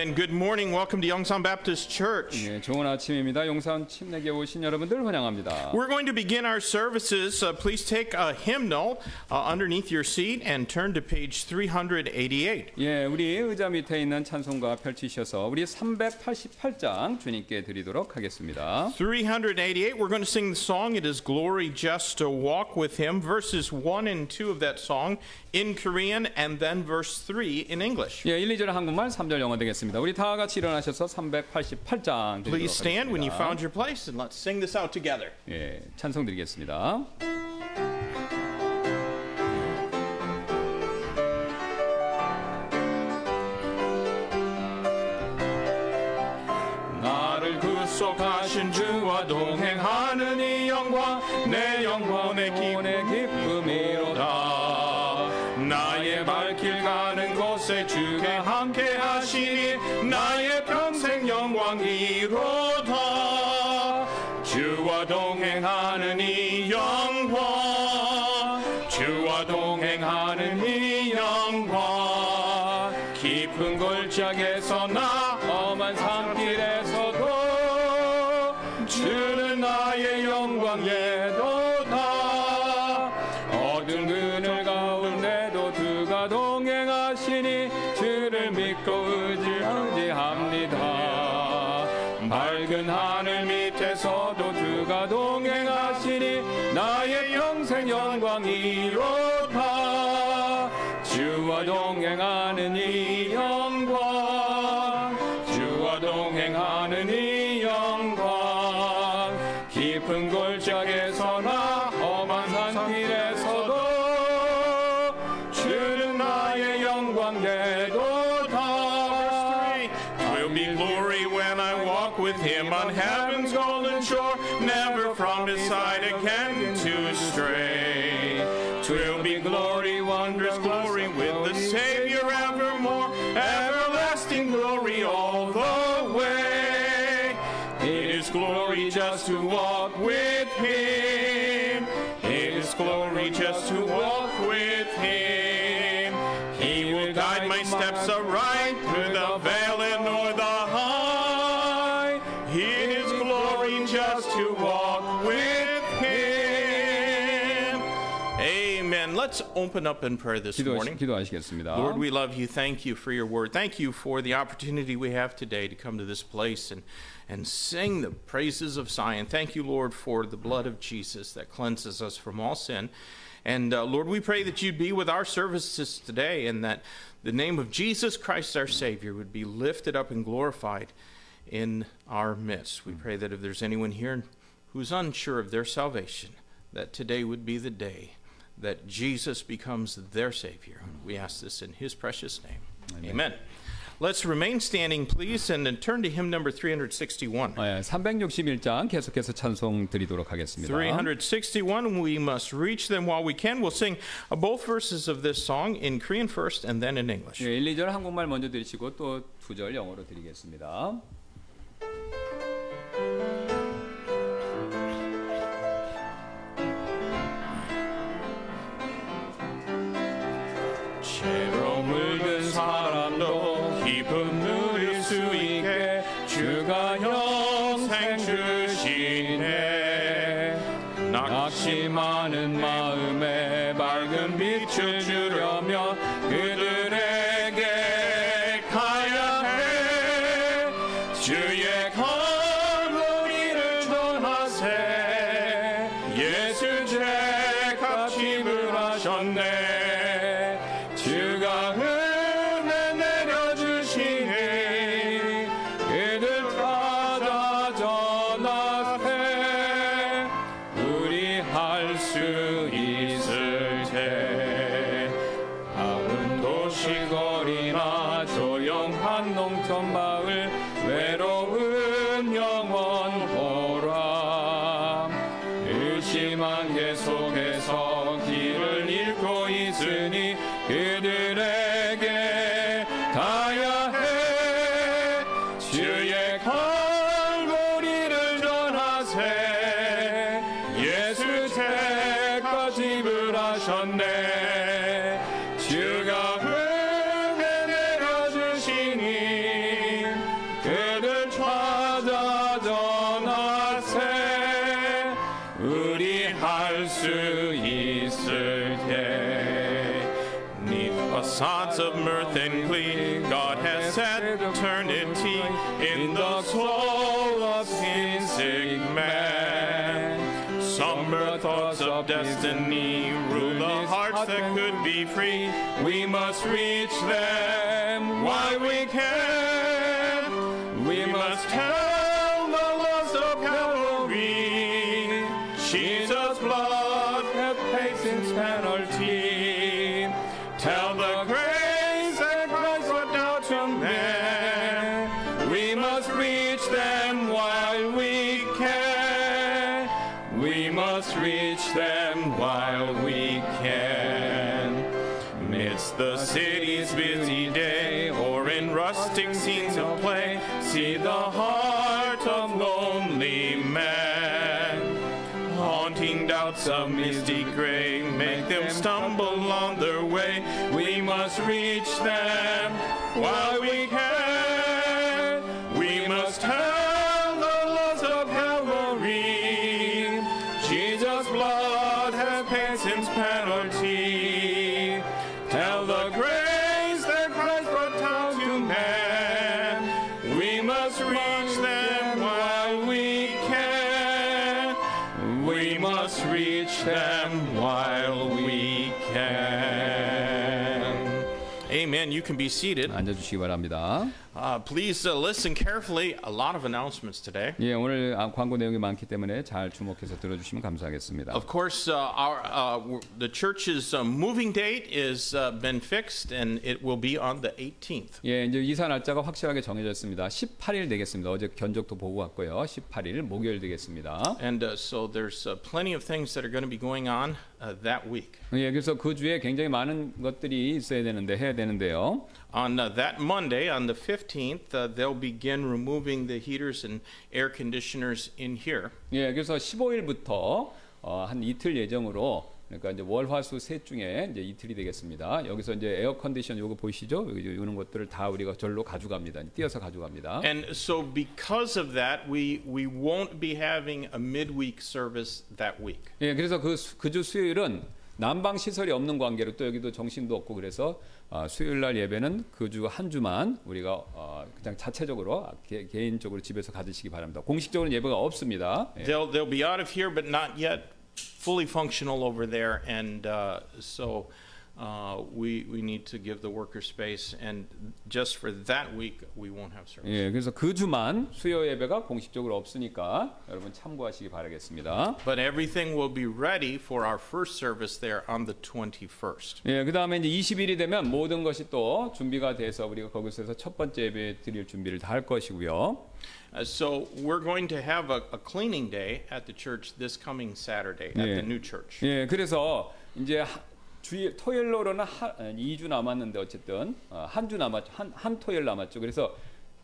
Amen. Good morning. Welcome to Youngsan Baptist Church. 예, 좋은 아침입니다. 용산 침례교회 오신 여러분들 환영합니다. We're going to begin our services. Uh, please take a hymnal uh, underneath your seat and turn to page 388. 예, 우리 의자 밑에 있는 찬송가 펼치셔서 우리 388장 주님께 드리도록 하겠습니다. 388, we're going to sing the song, It is Glory Just to Walk with Him, verses 1 and 2 of that song in Korean, and then verse 3 in English. 예, 1, 2절 한국말, 3절 영어 되겠습니다. 우리 다 같이 일어나셔서 388장 드리도록 Please stand when you 하겠습니다. found your place and let's sing this out together. 예, 찬송 드리겠습니다. open up in prayer this 기도, morning. 기도하시겠습니다. Lord, we love you. Thank you for your word. Thank you for the opportunity we have today to come to this place and, and sing the praises of Zion. Thank you, Lord, for the blood of Jesus that cleanses us from all sin. And uh, Lord, we pray that you'd be with our services today and that the name of Jesus Christ, our Savior, would be lifted up and glorified in our midst. We pray that if there's anyone here who's unsure of their salvation, that today would be the day that Jesus becomes their Savior. We ask this in His precious name. Amen. Let's remain standing, please, and then turn to hymn number 361. 예, 361장 계속해서 찬송 드리도록 하겠습니다. 361, we must reach them while we can. We'll sing uh, both verses of this song in Korean first and then in English. 예, 1, 2절 한국말 먼저 드리시고 또 2절 영어로 드리겠습니다. 채 Easter day. Neath facades of mirth and glee, God has set eternity in the soul of sinsick man. Somber thoughts of destiny rule the hearts that could be free. We must reach them while we can. We must help. You can be seated. 앉아주시기 바랍니다. Uh, please uh, listen carefully. A lot of announcements today. 예, 오늘 아, 광고 내용이 많기 때문에 잘 주목해서 들어주시면 감사하겠습니다. Of course, uh, our uh, the church's uh, moving date is uh, been fixed, and it will be on the 18th. 예, 이제 이사 날짜가 확실하게 정해졌습니다. 18일 되겠습니다. 어제 견적도 보고 왔고요. 18일 목요일 되겠습니다. And uh, so there's uh, plenty of things that are going to be going on uh, that week. 예, 그래서 그 주에 굉장히 많은 것들이 있어야 되는데 해야 되는데요. On uh, that Monday, on the 15th, uh, they'll begin removing the heaters and air conditioners in here. 예, 그래서 15일부터 어, 한 이틀 예정으로 그러니까 이제 월화수 셋 중에 이제 이틀이 되겠습니다. 여기서 이제 에어 컨디션 요거 보이시죠? 여기 이런 것들을 다 우리가 절로 가져갑니다. 띄어서 가져갑니다. And so, because of that, we, we won't be having a midweek service that week. 예, 그래서 그 그 주 수요일은 난방 시설이 없는 관계로 또 여기도 정신도 없고 그래서 어, 수요일 날 예배는 그 주 한 주만 우리가 어, 그냥 자체적으로 개, 개인적으로 집에서 가지시기 바랍니다. 공식적으로 예배가 없습니다. 예. They'll, they'll be out of here, but not yet fully functional over there. And uh, so uh, we, we need to give the worker space. And just for that week, we won't have service. 예, 그래서 그 주만 수요 예배가 공식적으로 없으니까 여러분 참고하시기 바라겠습니다. But everything will be ready for our first service there on the 21st. 예, 그 다음에 이제 20일이 되면 모든 것이 또 준비가 돼서 우리가 거기서 해서 첫 번째 예배 드릴 준비를 다 할 것이고요. Uh, so we're going to have a, a cleaning day at the church this coming Saturday at Yeah. the new church. 예, 그래서 이제 하- 주일 토요일로는 하, 2주 남았는데 어쨌든 어, 한주 남았죠. 한, 한 토요일 남았죠. 그래서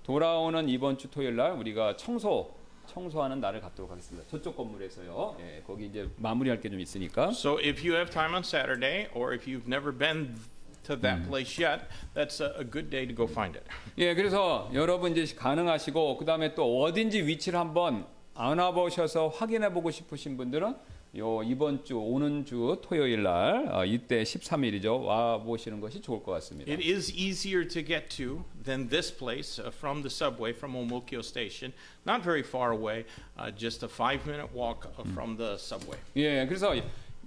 돌아오는 이번 주 토요일 날 우리가 청소 청소하는 날을 갖도록 하겠습니다. 저쪽 건물에서요. 예, 거기 이제 마무리할 게 좀 있으니까. So if you have time on Saturday, or if you've never been to that place yet, that's a, good day to go find it. 예, 그래서 여러분 이제 가능하시고 그다음에 또 어딘지 위치를 한번 안아보셔서 확인해 보고 싶으신 분들은 요 이번 주 오는 주 토요일 날 어, 이때 13일이죠. 와 보시는 것이 좋을 것 같습니다. It is easier to get to than this place uh, from the subway from Omokyo Station. Not very far away, uh, just a five-minute walk uh, from the subway. 예, 그래서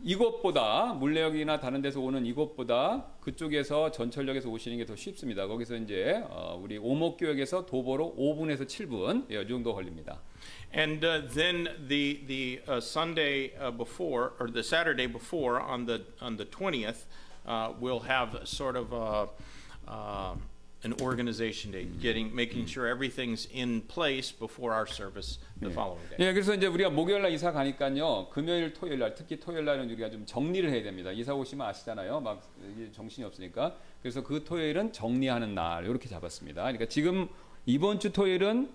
이곳보다 물레역이나 다른 데서 오는 이곳보다 그쪽에서 전철역에서 오시는 게 더 쉽습니다. 거기서 이제 어, 우리 오목교역에서 도보로 5분에서 7분 예, 이 정도 걸립니다. And uh, then the the uh, Sunday uh, before, or the Saturday before, on the on the twentieth, uh, we'll have sort of a, uh, an organization day, getting making sure everything's in place before our service the following day. 예, 그래서 이제 우리가 목요일 날 이사 가니까요. 금요일, 토요일 날, 특히 토요일 날은 우리가 좀 정리를 해야 됩니다. 이사 오시면 아시잖아요. 막 이게 정신이 없으니까. 그래서 그 토요일은 정리하는 날 이렇게 잡았습니다. 그러니까 지금 이번 주 토요일은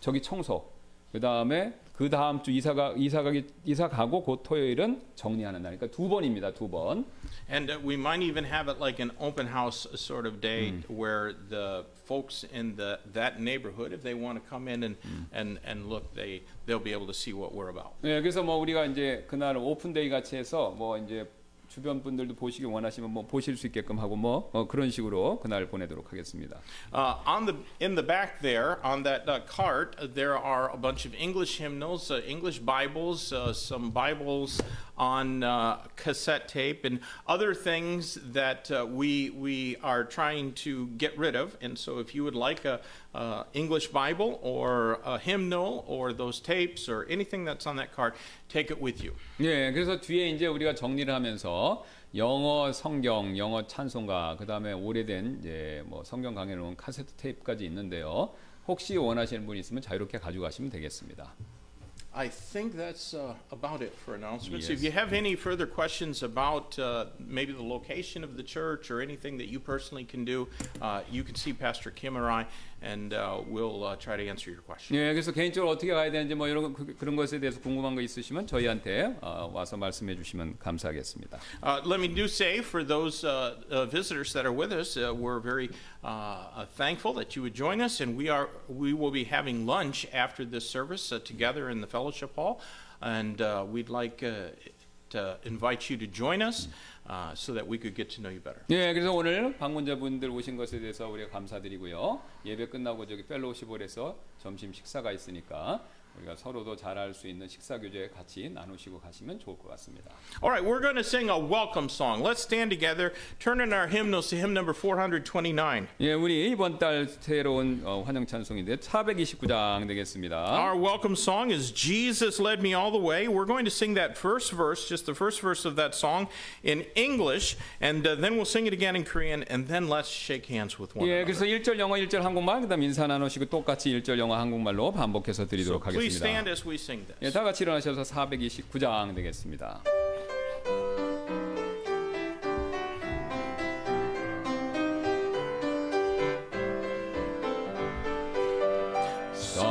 저기 청소. 그 다음에 그 다음 주 이사가 이사가기 이사 가고 곧 토요일은 정리하는 날. 그러니까 두 번입니다. 두 번. And uh, we might even have it like an open house sort of day where the folks in the that neighborhood, if they want to come in and, and, and look, they, they'll be able to see what we're about. 네, 그래서 뭐 우리가 이제 그날 오픈 데이 같이 해서 뭐 이제 주변 분들도 보시기 원하시면 뭐 보실 수 있게끔 하고 뭐 어, 그런 식으로 그날 보내도록 하겠습니다. Uh, on the in the back there, on that uh, cart, uh, there are a bunch of English hymnals, uh, English Bibles, uh, some Bibles on uh, cassette tape, and other things that uh, we we are trying to get rid of. And so, if you would like a, uh English Bible or a hymnal or those tapes or anything that's on that cart, take it with you. 예, 그래서 뒤에 이제 우리가 정리를 하면서 영어 성경, 영어 찬송가, 그 다음에 오래된 이제 뭐 성경 강해 놓은 카세트 테이프까지 있는데요. 혹시 원하시는 분 있으면 자유롭게 가져가시면 되겠습니다. I think that's uh, about it for announcements. Yes. If you have any further questions about uh, maybe the location of the church or anything that you personally can do, uh, you can see Pastor Kim or I, and uh, we'll uh, try to answer your question. 예, 그래서 개인적으로 어떻게 가야 되는지 뭐 이런 거, 그, 그런 것에 대해서 궁금한 거 있으시면 저희한테 어, 와서 말씀해 주시면 감사하겠습니다. Uh, let me do say for those uh, uh, visitors that are with us, uh, we're very uh, uh, thankful that you would join us, and we are we will be having lunch after this service uh, together in the fellowship hall, and uh, we'd like uh, to invite you to join us Uh, so that we could get to know you better. 예, 그래서 오늘 방문자분들 오신 것에 대해서 우리가 감사드리고요. 예배 끝나고 저기 펠로우십홀에서 점심 식사가 있으니까 우리가 서로도 잘할 수 있는 식사 교제 같이 나누시고 가시면 좋을 것 같습니다. All right, we're going to sing a welcome song. Let's stand together, turn in our hymnals to hymn number 429. 예, 우리 이번 달 새로운 어, 환영 찬송인데 429장 되겠습니다. Our welcome song is Jesus Led Me All the Way. We're going to sing that first verse, just the first verse of that song in English, and uh, then we'll sing it again in Korean, and then let's shake hands with one 예, another. 그래서 1절 영어, 1절 한국말, 그다음 인사 나누시고 똑같이 1절 영어, 한국말로 반복해서 드리도록 please stand 하겠습니다. as we sing 예, this. 다 같이 일어나셔서 429장 되겠습니다.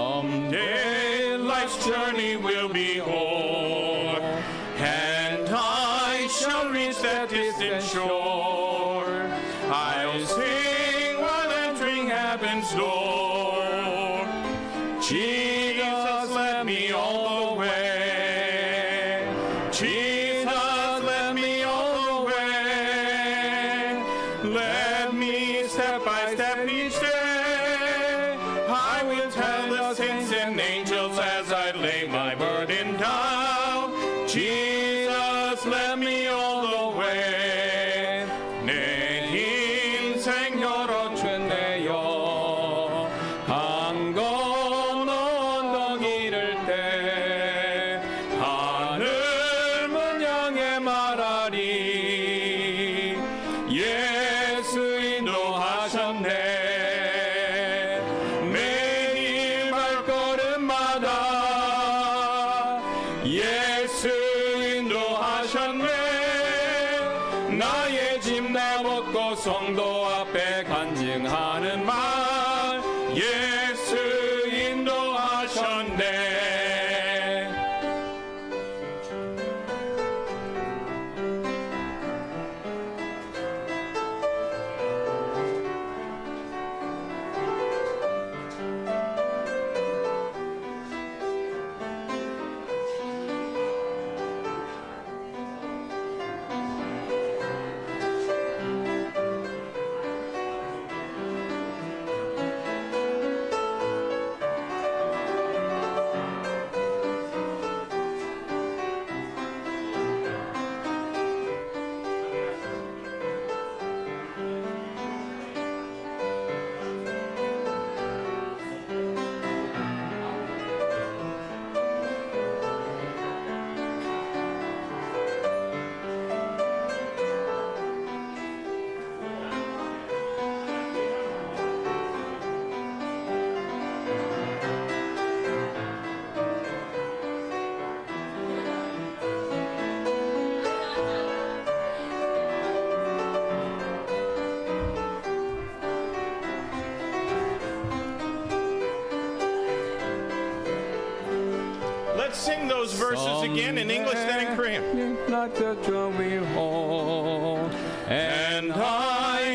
Someday life's journey will be o'er, and I shall reach that distant shore. I'll sing while entering heaven's door. Jesus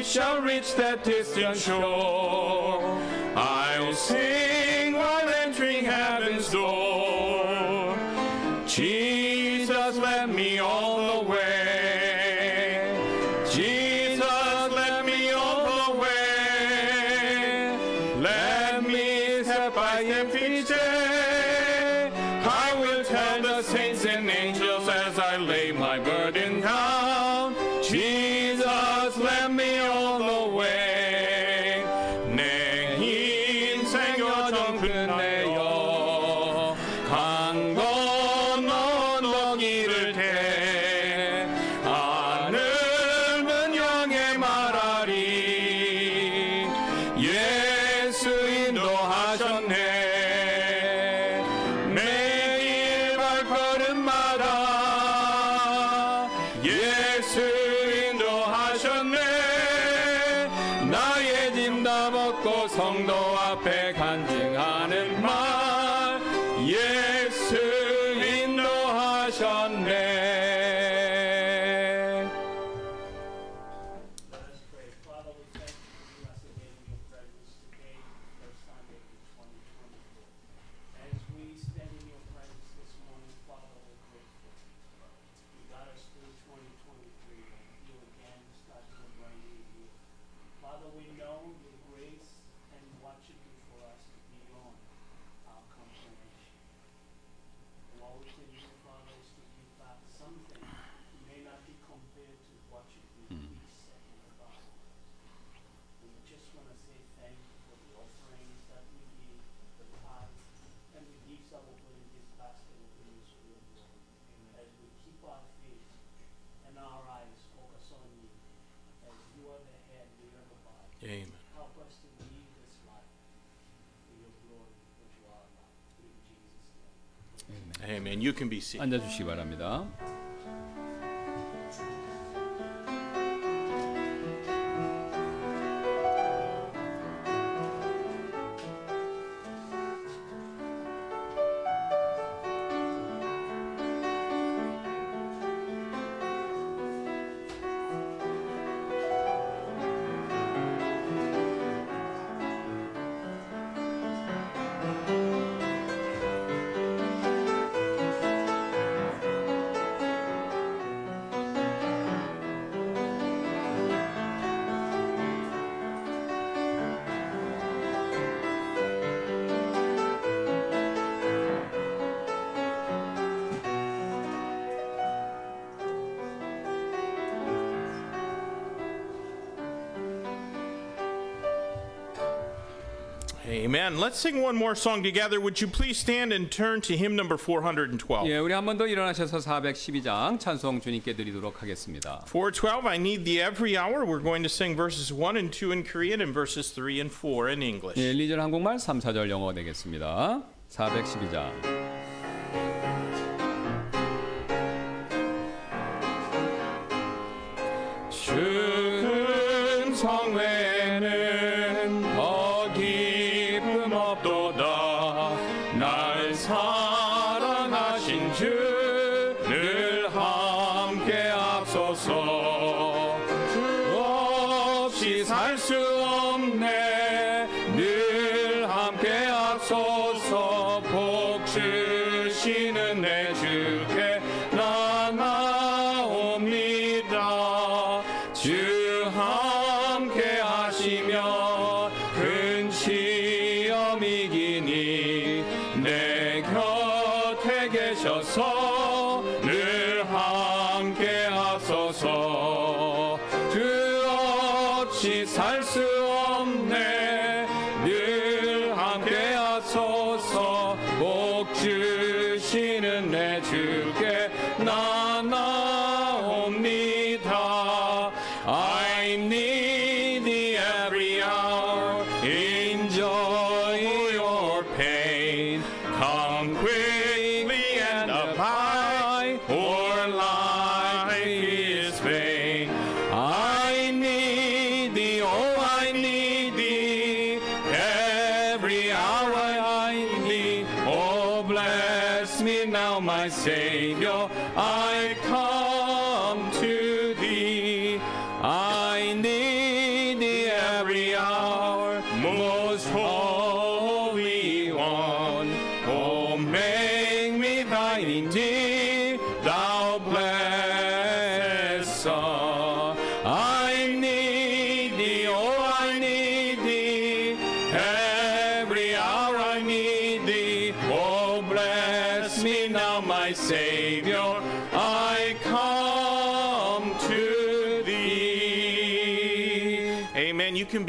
shall reach that distant shore. I'll sing while entering heaven's door. Jesus 앉아주시기 바랍니다. Amen. Let's sing one more song together. Would you please stand and turn to hymn number 412? 예, 우리 한 번 더 일어나셔서 412장 찬송 주님께 드리도록 하겠습니다. 412 I need the every hour. We're going to sing verses 1 and 2 in Korean and verses 3 and 4 in English. 예, 1절 한국말, 3, 4절 영어 되겠습니다. 412장. me now, my Savior. I come.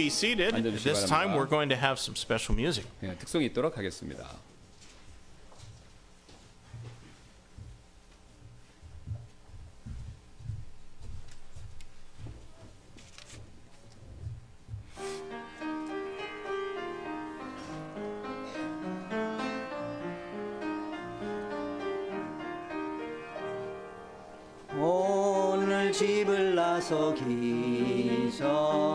be seated. 앉아주시기 This time 바랍니다. we're going to have some special music. 예, 특성이 있도록 하겠습니다. 오늘 집을 나서기 전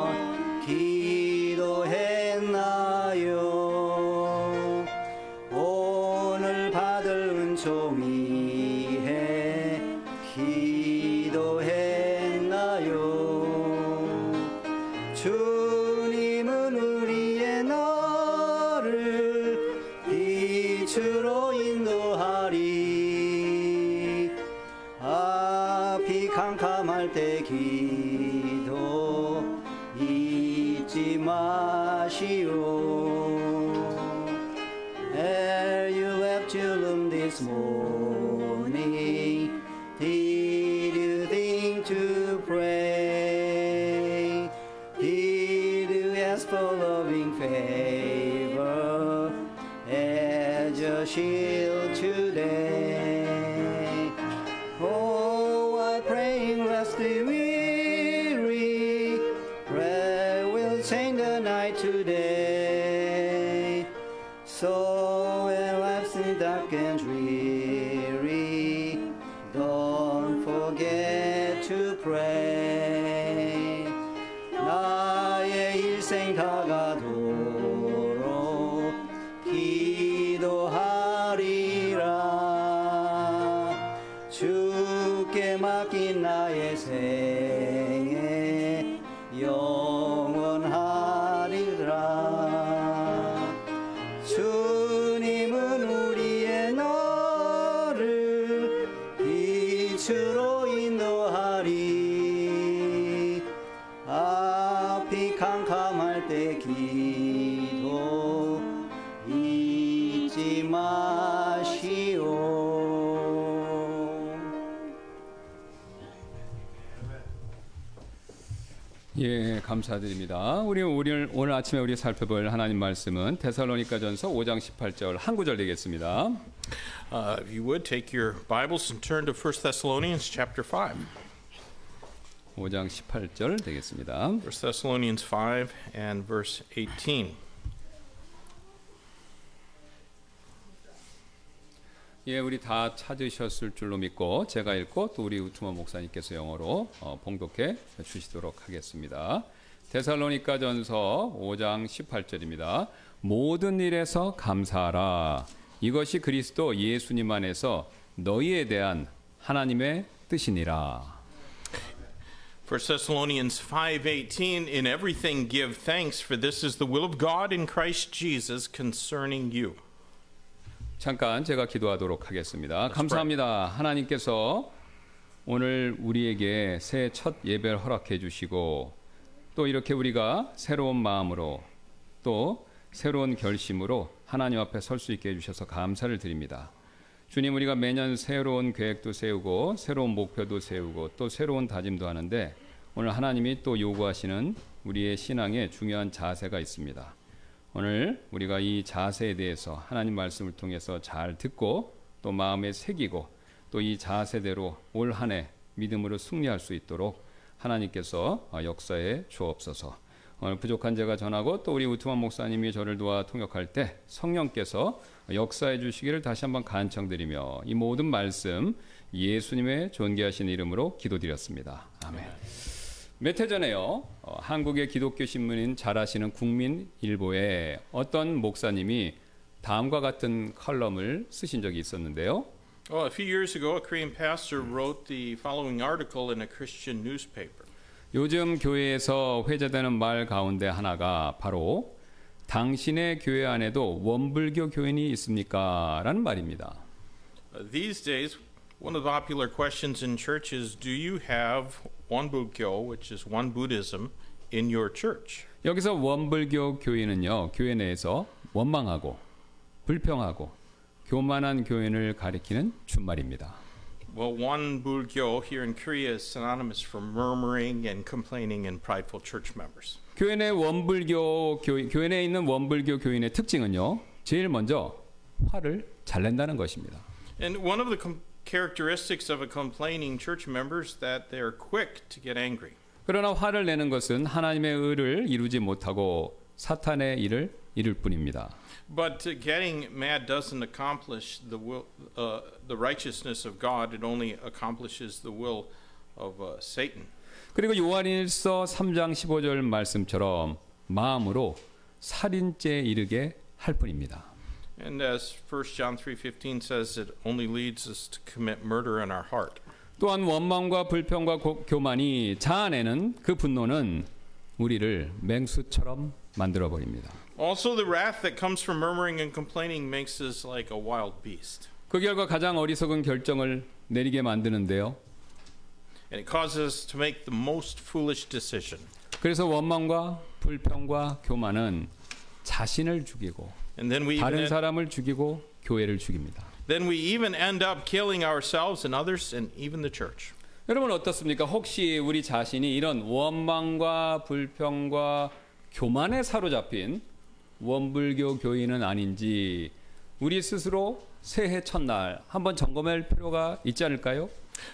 다가도 감사드립니다. 우리 오늘 오늘 아침에 우리 살펴볼 하나님 말씀은 데살로니가전서 5장 18절 한 구절 되겠습니다. Uh, if you would take your Bibles and turn to 1 Thessalonians chapter 5. 5장 18절 되겠습니다. 1 Thessalonians 5 and verse 18. 예, 우리 다 찾으셨을 줄로 믿고 제가 읽고 또 우리 우트만 목사님께서 영어로 어, 봉독해 주시도록 하겠습니다. 데살로니가전서 5장 18절입니다. 모든 일에서 감사하라. 이것이 그리스도 예수님 안에서 너희에 대한 하나님의 뜻이니라. 1 Thessalonians 5:18 In everything give thanks for this is the will of God in Christ Jesus concerning you. 잠깐 제가 기도하도록 하겠습니다. 감사합니다. 하나님께서 오늘 우리에게 새 첫 예배를 허락해 주시고 또 이렇게 우리가 새로운 마음으로 또 새로운 결심으로 하나님 앞에 설 수 있게 해주셔서 감사를 드립니다. 주님 우리가 매년 새로운 계획도 세우고 새로운 목표도 세우고 또 새로운 다짐도 하는데 오늘 하나님이 또 요구하시는 우리의 신앙에 중요한 자세가 있습니다. 오늘 우리가 이 자세에 대해서 하나님 말씀을 통해서 잘 듣고 또 마음에 새기고 또 이 자세대로 올 한 해 믿음으로 승리할 수 있도록 하나님께서 역사에 주옵소서. 오늘 부족한 제가 전하고 또 우리 우트만 목사님이 저를 도와 통역할 때 성령께서 역사해 주시기를 다시 한번 간청드리며 이 모든 말씀 예수님의 존귀하신 이름으로 기도드렸습니다. 아멘. 몇 해 전에요, 어, 한국의 기독교 신문인 잘 아시는 국민일보에 어떤 목사님이 다음과 같은 컬럼을 쓰신 적이 있었는데요. Well, a few years ago, a Korean pastor wrote the following article in a Christian newspaper. 요즘 교회에서 회자되는 말 가운데 하나가 바로 당신의 교회 안에도 원불교 교인이 있습니까? 라는 말입니다. Uh, these days, one of the popular questions in church is Do you have one Buddhyo, which is one Buddhism, in your church? 여기서 원불교 교인은요, 교회 내에서 원망하고 불평하고 교만한 교인을 가리키는 준말입니다. Well, one Buddhyo here in Korea is synonymous for murmuring and complaining and prideful church members. 내 원불교 교인, 교회 내에 있는 원불교 교인의 특징은요, 제일 먼저 화를 잘 낸다는 것입니다. And one of the characteristics of a complaining church member is that they are quick to get angry. 그러나 화를 내는 것은 하나님의 의를 이루지 못하고 사탄의 일을 이룰 뿐입니다. But uh, getting mad doesn't accomplish the will, uh, the righteousness of God. It only accomplishes the will of uh, Satan. 그리고 요한일서 3장 15절 말씀처럼 마음으로 살인죄에 이르게 할 뿐입니다. And as 1 John 3:15 says, it only leads us to commit murder in our heart. 또한 원망과 불평과 고- 교만이 자아내는 그 분노는 우리를 맹수처럼 만들어 버립니다. Also, the wrath that comes from murmuring and complaining makes us like a wild beast, 그 결과 가장 어리석은 결정을 내리게 만드는데요. and it causes us to make the most foolish decision. 그래서 원망과 불평과 교만은 자신을 죽이고 And then we 다른 사람을 죽이고 교회를 죽입니다. then we even end up killing ourselves and others, and even the church. 여러분 어떻습니까? 혹시 우리 자신이 이런 원망과 불평과 교만에 사로잡힌 원불교 교인은 아닌지 우리 스스로 새해 첫날 한번 점검할 필요가 있지 않을까요?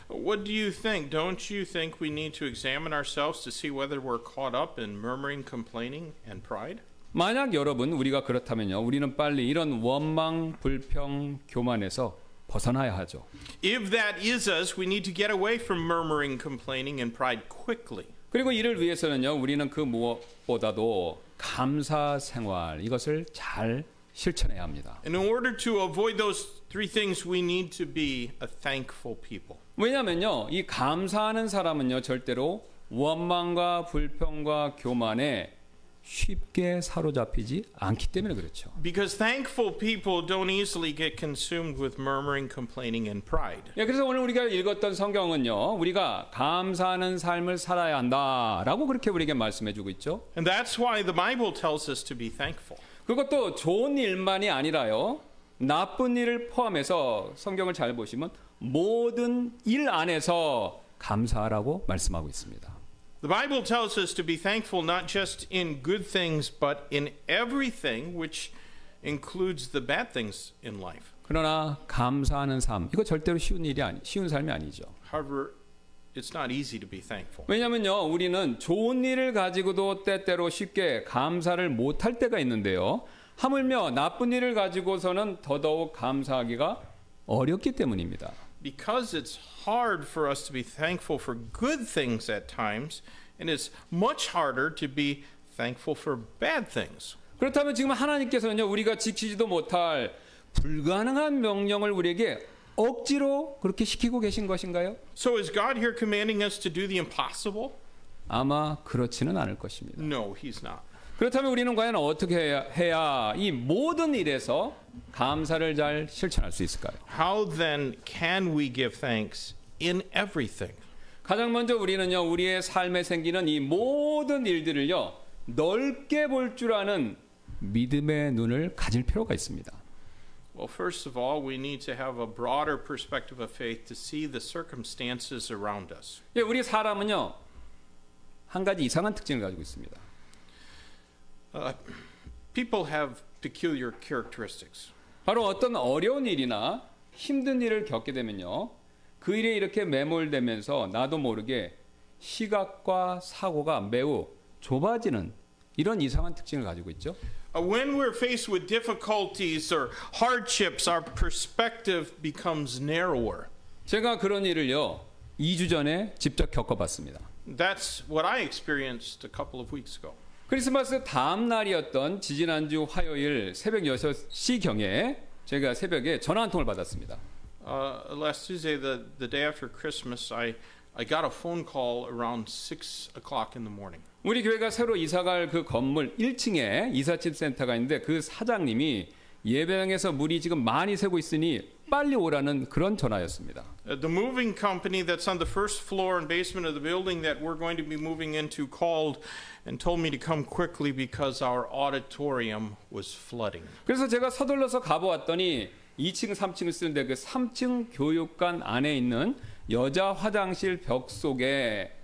What do you think? Don't you think we need to examine ourselves to see whether we're caught up in murmuring, complaining, and pride? 만약 여러분 우리가 그렇다면요. 우리는 빨리 이런 원망, 불평, 교만에서 벗어나야 하죠. If that is us, we need to get away from murmuring, complaining, and pride quickly. 그리고 이를 위해서는요. 우리는 그 무엇보다도 감사 생활 이것을 잘 실천해야 합니다. And in order to avoid those three things, we need to be a thankful people. 왜냐면요. 이 감사하는 사람은요. 절대로 원망과 불평과 교만에 쉽게 사로잡히지 않기 때문에 그렇죠. Because thankful people don't easily get consumed with murmuring, complaining, and pride. 예, 그래서 오늘 우리가 읽었던 성경은요. 우리가 감사하는 삶을 살아야 한다라고 그렇게 우리에게 말씀해 주고 있죠. And that's why the Bible tells us to be thankful. 그것도 좋은 일만이 아니라요. 나쁜 일을 포함해서 성경을 잘 보시면 모든 일 안에서 감사하라고 말씀하고 있습니다. The Bible tells us to be thankful not just in good things, but in everything, which includes the bad things in life. 그러나 감사하는 삶 이거 절대로 쉬운 일이 아니 쉬운 삶이 아니죠. However, it's not easy to be thankful. 왜냐면요. 우리는 좋은 일을 가지고도 때때로 쉽게 감사를 못할 때가 있는데요. 하물며 나쁜 일을 가지고서는 더더욱 감사하기가 어렵기 때문입니다. Because it's hard for us to be thankful for good things at times, and it's much harder to be thankful for bad things. 그렇다면 지금 하나님께서는요. 우리가 지키지도 못할 불가능한 명령을 우리에게 억지로 그렇게 시키고 계신 것인가요? So is God here commanding us to do the impossible? 아마 그렇지는 않을 것입니다. No, He's not. 그렇다면 우리는 과연 어떻게 해야, 해야 이 모든 일에서 감사를 잘 실천할 수 있을까요? How then can we give thanks in everything? 가장 먼저 우리는요, 우리의 삶에 생기는 이 모든 일들을요, 넓게 볼 줄 아는 믿음의 눈을 가질 필요가 있습니다. Well, first of all, we need to have a broader perspective of faith to see the circumstances around us. 예, 우리 사람은요, 한 가지 이상한 특징을 가지고 있습니다. Uh, people have peculiar characteristics. 바로 어떤 어려운 일이나 힘든 일을 겪게 되면요, 그 일에 이렇게 매몰되면서 나도 모르게 시각과 사고가 매우 좁아지는 이런 이상한 특징을 가지고 있죠. Uh, when we're faced with difficulties or hardships, our perspective becomes narrower. 제가 그런 일을요, 2주 전에 직접 겪어봤습니다. That's what I experienced a couple of weeks ago. 크리스마스 다음 날이었던 지지난주 화요일 새벽 6시 경에 제가 새벽에 전화 한 통을 받았습니다. Uh, last Tuesday, the, the day after Christmas, I, I got a phone call around 6 o'clock in the morning. 우리 교회가 새로 이사갈 그 건물 1층에 이삿짐 센터가 있는데 그 사장님이 예배당에서 물이 지금 많이 새고 있으니 빨리 오라는 그런 전화였습니다. Uh, the moving company that's on the first floor and basement of the building that we're going to be moving into called and told me to come quickly because our auditorium was flooding. 그래서 제가 서둘러서 가보았더니 2층, 3층을 쓰는데 그 3층 교육관 안에 있는 여자 화장실 벽 속에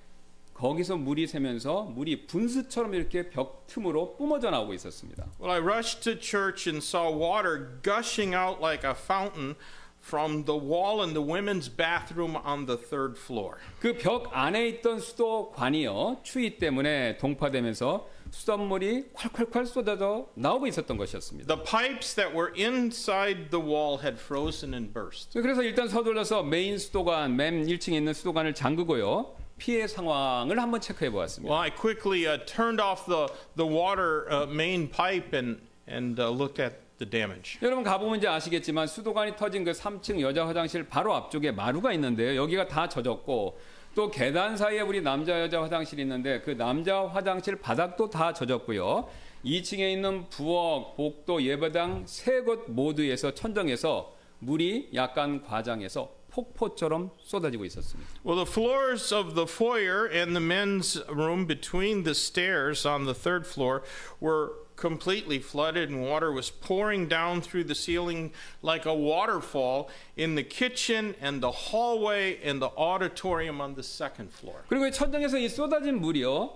거기서 물이 새면서 물이 분수처럼 이렇게 벽 틈으로 뿜어져 나오고 있었습니다. Well, I rushed to church and saw water gushing out like a fountain from the wall in the women's bathroom on the third floor. 그 벽 안에 있던 수도관이요 추위 때문에 동파되면서 수돗물이 콸콸콸 쏟아져 나오고 있었던 것이었습니다. The pipes that were inside the wall had frozen and burst. 그래서 일단 서둘러서 메인 수도관 맨 1층에 있는 수도관을 잠그고요 피해 상황을 한번 체크해 보았습니다. Well, I quickly uh, turned off the, the water uh, main pipe and, and uh, looked at the damage. 여러분 가보면 이제 아시겠지만 수도관이 터진 그 3층 여자 화장실 바로 앞쪽에 마루가 있는데요. 여기가 다 젖었고 또 계단 사이에 우리 남자 여자 화장실이 있는데 그 남자 화장실 바닥도 다 젖었고요. 2층에 있는 부엌, 복도, 예배당 세 곳 모두에서 천정에서 물이 약간 과장해서 폭포처럼 쏟아지고 있었습니다. Well, the floors of the foyer and the men's room between the stairs on the third floor were completely flooded, and water was pouring down through the ceiling like a waterfall in the kitchen and the hallway and the auditorium on the second floor. 그리고 이 천정에서 이 쏟아진 물이요.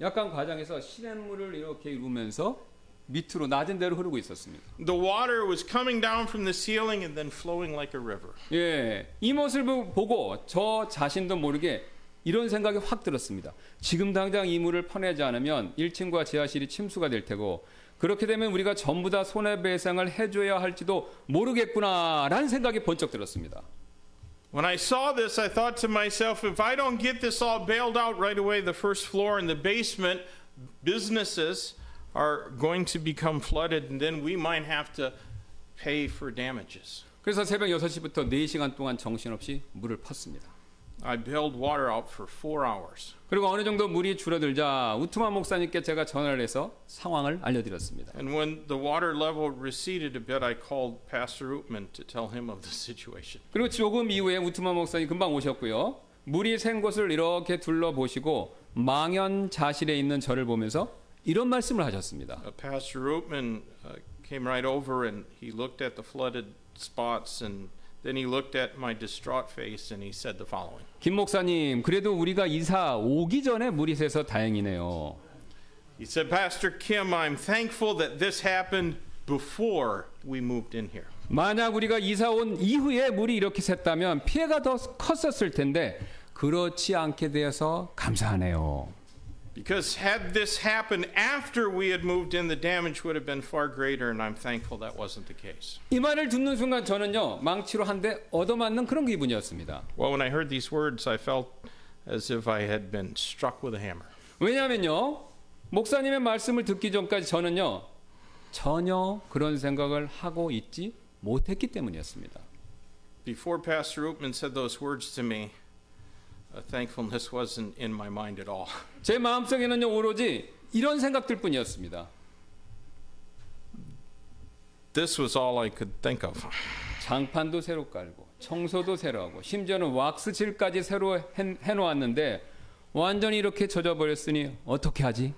약간 과장해서 시냇물을 이렇게 이루면서 밑으로 낮은 데로 흐르고 있었습니다. The water was coming down from the ceiling and then flowing like a river. 예, 이 모습을 보고 저 자신도 모르게 이런 생각이 확 들었습니다. 지금 당장 이 물을 퍼내지 않으면 1층과 지하실이 침수가 될 테고 그렇게 되면 우리가 전부 다 손해배상을 해줘야 할지도 모르겠구나라는 생각이 번쩍 들었습니다. When I saw this, I thought to myself, if I don't get this all bailed out right away, the first floor and the basement businesses are going to become flooded, and then we might have to pay for damages. 그래서 새벽 6시부터 4시간 동안 정신없이 물을 팠습니다. I bailed water out for four hours. 그리고 어느 정도 물이 줄어들자 우트만 목사님께 제가 전화를 해서 상황을 알려드렸습니다. And when the water level receded a bit, I called Pastor Utman to tell him of the situation. 그리고 조금 이후에 우트만 목사님 금방 오셨고요. 물이 샌 곳을 이렇게 둘러보시고 망연자실에 있는 저를 보면서 이런 말씀을 하셨습니다. Uh, Pastor uh, came right over and he looked at the flooded spots and then he looked at my distraught face and he said the following. 김 목사님, 그래도 우리가 이사 오기 전에 물이 새서 다행이네요. He said, Pastor Kim, I'm thankful that this happened before we moved in here. 만약 우리가 이사 온 이후에 물이 이렇게 샜다면 피해가 더 컸었을 텐데 그렇지 않게 되어서 감사하네요. Because had this happened after we had moved in, the damage would have been far greater, and I'm thankful that wasn't the case. 이 말을 듣는 순간 저는요 망치로 한 대 얻어맞는 그런 기분이었습니다. Well, when I heard these words, I felt as if I had been struck with a hammer. 왜냐하면요 목사님의 말씀을 듣기 전까지 저는요 전혀 그런 생각을 하고 있지 못했기 때문이었습니다. Before Pastor Oopman said those words to me, uh, Thankfulness wasn't in my mind at all. 제 마음속에는요 오로지 이런 생각들 뿐이었습니다. This was all I could think of. 장판도 새로 깔고 청소도 새로 하고 심지어는 왁스칠까지 새로 해, 해놓았는데 완전히 이렇게 젖어버렸으니 어떻게 하지?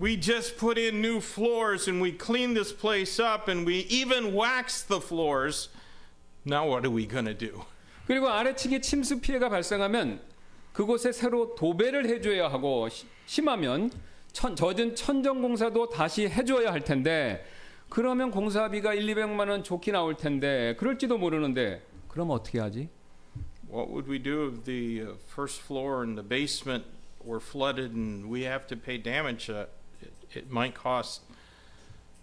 We just put in new floors and we cleaned this place up and we even waxed the floors. Now what are we going to do? 그리고 아래층에 침수 피해가 발생하면 그곳에 새로 도배를 해줘야 하고 시- 심하면 천, 젖은 천정 공사도 다시 해줘야 할 텐데 그러면 공사비가 1, 200만 원 좋게 나올 텐데 그럴지도 모르는데 그럼 어떻게 하지? What would we do if the uh, first floor and the basement were flooded and we have to pay damage? Uh, it, it might cost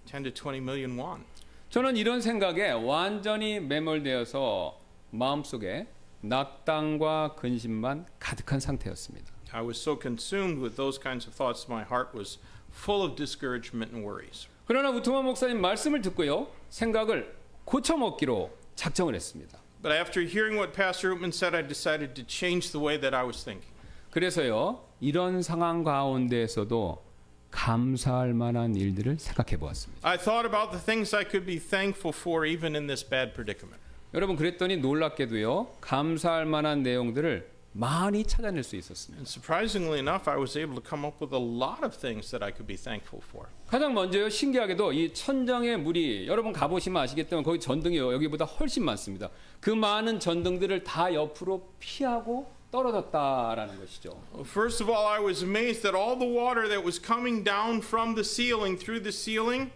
10 to 20 million won. 저는 이런 생각에 완전히 매몰되어서 마음속에 낙담과 근심만 가득한 상태였습니다. I was so consumed with those kinds of thoughts, my heart was full of discouragement and worries. 그러나 우토마 목사님 말씀을 듣고요. 생각을 고쳐 먹기로 작정을 했습니다. But after hearing what Pastor Ootman said, I decided to change the way that I was thinking. 그래서요 이런 상황 가운데에서도 감사할 만한 일들을 생각해 보았습니다. I thought about the things I could be thankful for even in this bad predicament. 여러분 그랬더니 놀랍게도요 감사할 만한 내용들을 많이 찾아낼 수 있었습니다. And surprisingly enough, I was able to come up with a lot of things that I could be thankful for. 가장 먼저요 신기하게도 이 천정의 물이 여러분 가보시면 아시겠지만 거기 전등이 여기보다 훨씬 많습니다. 그 많은 전등들을 다 옆으로 피하고 떨어졌다라는 것이죠. First of all, I was amazed that all the water that was coming down from the ceiling through the ceiling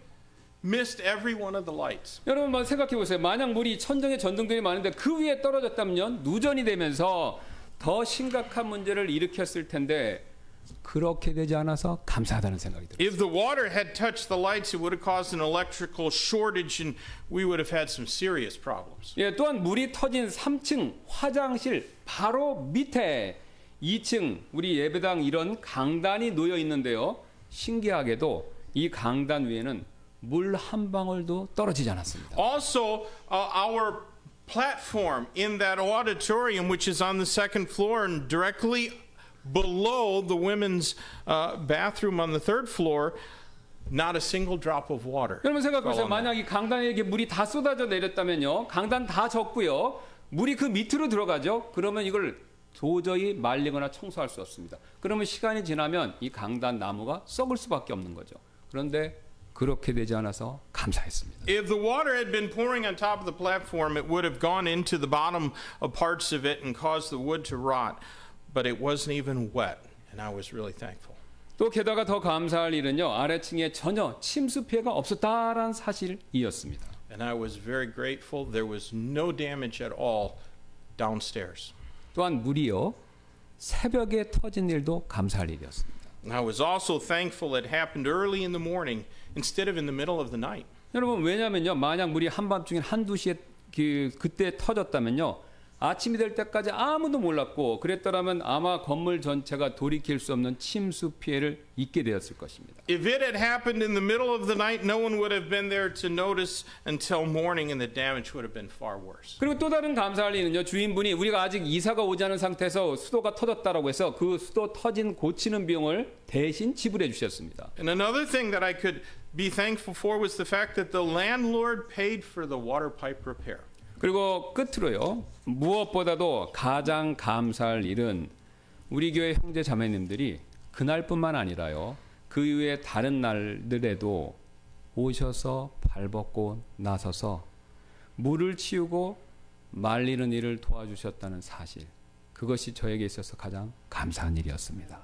missed every one of the lights. 여러분 한번 생각해 보세요. 만약 물이 천정에 전등들이 많은데 그 위에 떨어졌다면 누전이 되면서 더 심각한 문제를 일으켰을 텐데 그렇게 되지 않아서 감사하다는 생각이 들어요. If the water had touched the lights, it would have caused an electrical shortage and we would have had some serious problems. 예, 또한 물이 터진 3층 화장실 바로 밑에 2층 우리 예배당 이런 강단이 놓여 있는데요. 신기하게도 이 강단 위에는 물 한 방울도 떨어지지 않았습니다. Also, uh, our platform in that auditorium, which is on the second floor and directly below the women's uh, bathroom on the third floor, not a single drop of water. 여러분 생각해 보세요. fell on 만약 이 강단에 이렇게 물이 다 쏟아져 내렸다면요. 강단 다 젖고요. 물이 그 밑으로 들어가죠. 그러면 이걸 도저히 말리거나 청소할 수 없습니다. 그러면 시간이 지나면 이 강단 나무가 썩을 수밖에 없는 거죠. 그런데 그렇게 되지 않아서 감사했습니다. If the water had been pouring on top of the platform, it would have gone into the bottom of parts of it and caused the wood to rot. But it wasn't even wet, and I was really thankful. 또 게다가 더 감사할 일은요. 아래층에 전혀 침수 피해가 없었다라는 사실이었습니다. And I was very grateful. There was no damage at all downstairs. 또한 물이요. 새벽에 터진 일도 감사할 일이었습니다. And I was also thankful it happened early in the morning instead of in the middle of the night. 여러분 왜냐면요 만약 물이 한밤중에 한두 시에 그 그때 터졌다면요 아침이 될 때까지 아무도 몰랐고 그랬더라면 아마 건물 전체가 돌이킬 수 없는 침수 피해를 입게 되었을 것입니다. If it had happened in the middle of the night, no one would have been there to notice until morning, and the damage would have been far worse. 그리고 또 다른 감사할 일은요 주인분이 우리가 아직 이사가 오지 않은 상태에서 수도가 터졌다라고 해서 그 수도 터진 고치는 비용을 대신 지불해 주셨습니다. And another thing that I could be thankful for was the fact that the landlord paid for the water pipe repair. 그리고 끝으로요. 무엇보다도 가장 감사할 일은 우리 교회 형제 자매님들이 그날뿐만 아니라요. 그 이후에 다른 날들에도 오셔서 발벗고 나서서 물을 치우고 말리는 일을 도와주셨다는 사실. 그것이 저에게 있어서 가장 감사한 일이었습니다.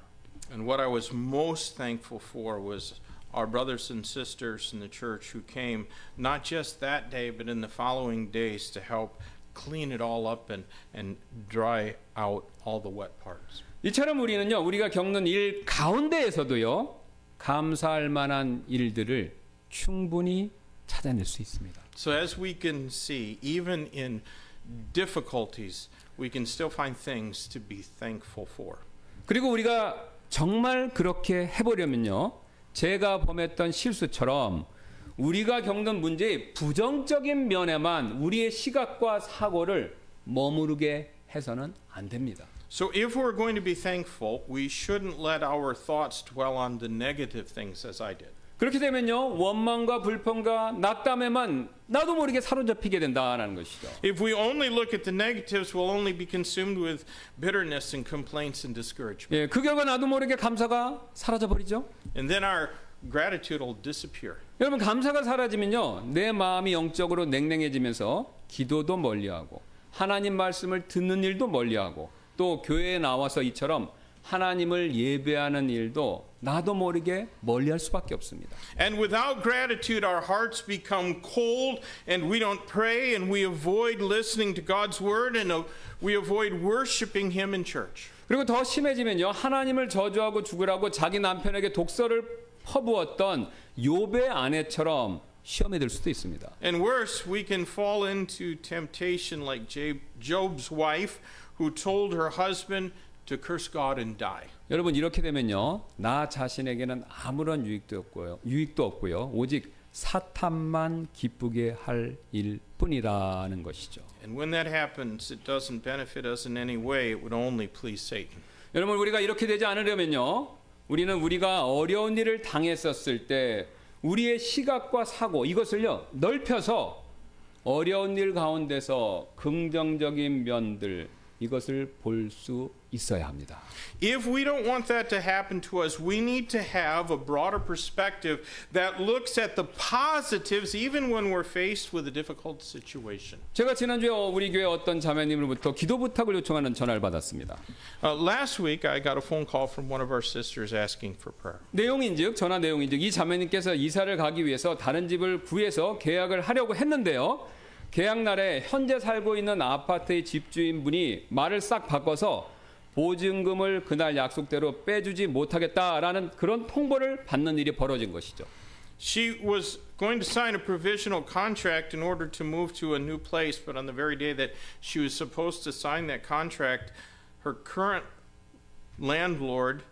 And what I was most thankful for was our brothers and sisters in the church who came not just that day, but in the following days to help clean it all up and, and dry out all the wet parts. 이처럼 우리는요 우리가 겪는 일 가운데에서도요 감사할 만한 일들을 충분히 찾아낼 수 있습니다. So, as we can see, even in difficulties, we can still find things to be thankful for. 그리고 우리가 정말 그렇게 해보려면요 제가 범했던 실수처럼 우리가 겪는 문제의 부정적인 면에만 우리의 시각과 사고를 머무르게 해서는 안 됩니다. So, if we're going to be thankful, we shouldn't let our thoughts dwell on the negative things as I did. 그렇게 되면요 원망과 불평과 낙담에만 나도 모르게 사로잡히게 된다는 것이죠. If we only look at the negatives, we'll only be consumed with bitterness and complaints and discouragement. 예, 그 결과 나도 모르게 감사가 사라져 버리죠. And then our gratitude will disappear. 여러분 감사가 사라지면요 내 마음이 영적으로 냉랭해지면서 기도도 멀리하고 하나님 말씀을 듣는 일도 멀리하고 또 교회에 나와서 이처럼 하나님을 예배하는 일도 나도 모르게 멀리할 수밖에 없습니다. And without gratitude, our hearts become cold and we don't pray and we avoid listening to God's word and uh, we avoid worshiping Him in church. 그리고 더 심해지면요 하나님을 저주하고 죽으라고 자기 남편에게 독서를 퍼부었던 욥의 아내처럼 시험에 들 수도 있습니다. And worse, we can fall into temptation like Jab- Job's wife who told her husband to curse God and die. 여러분 이렇게 되면요 나 자신에게는 아무런 유익도 없고요 유익도 없고요 오직 사탄만 기쁘게 할 일뿐이라는 것이죠. And when that happens, it doesn't benefit us in any way. It would only please Satan. 여러분 우리가 이렇게 되지 않으려면요. 우리는 우리가 어려운 일을 당했었을 때 우리의 시각과 사고 이것을요 넓혀서 어려운 일 가운데서 긍정적인 면들 이것을 볼 수 있어야 합니다. If we don't want that to happen to us, we need to have a broader perspective that looks at the positives even when we're faced with a difficult situation. 제가 지난주에 우리 교회 어떤 자매님으로부터 기도 부탁을 요청하는 전화를 받았습니다. Uh, last week, I got a phone call from one of our sisters asking for prayer. 내용인즉 전화 내용인즉 이 자매님께서 이사를 가기 위해서 다른 집을 구해서 계약을 하려고 했는데요. 계약 날에 현재 살고 있는 아파트의 집주인분이 말을 싹 바꿔서 보증금을 그날 약속대로 빼주지 못하겠다라는 그런 통보를 받는 일이 벌어진 것이죠. She was going to sign a provisional contract in order to move to a new place, but on the very day that she was supposed to sign that contract, her current landlord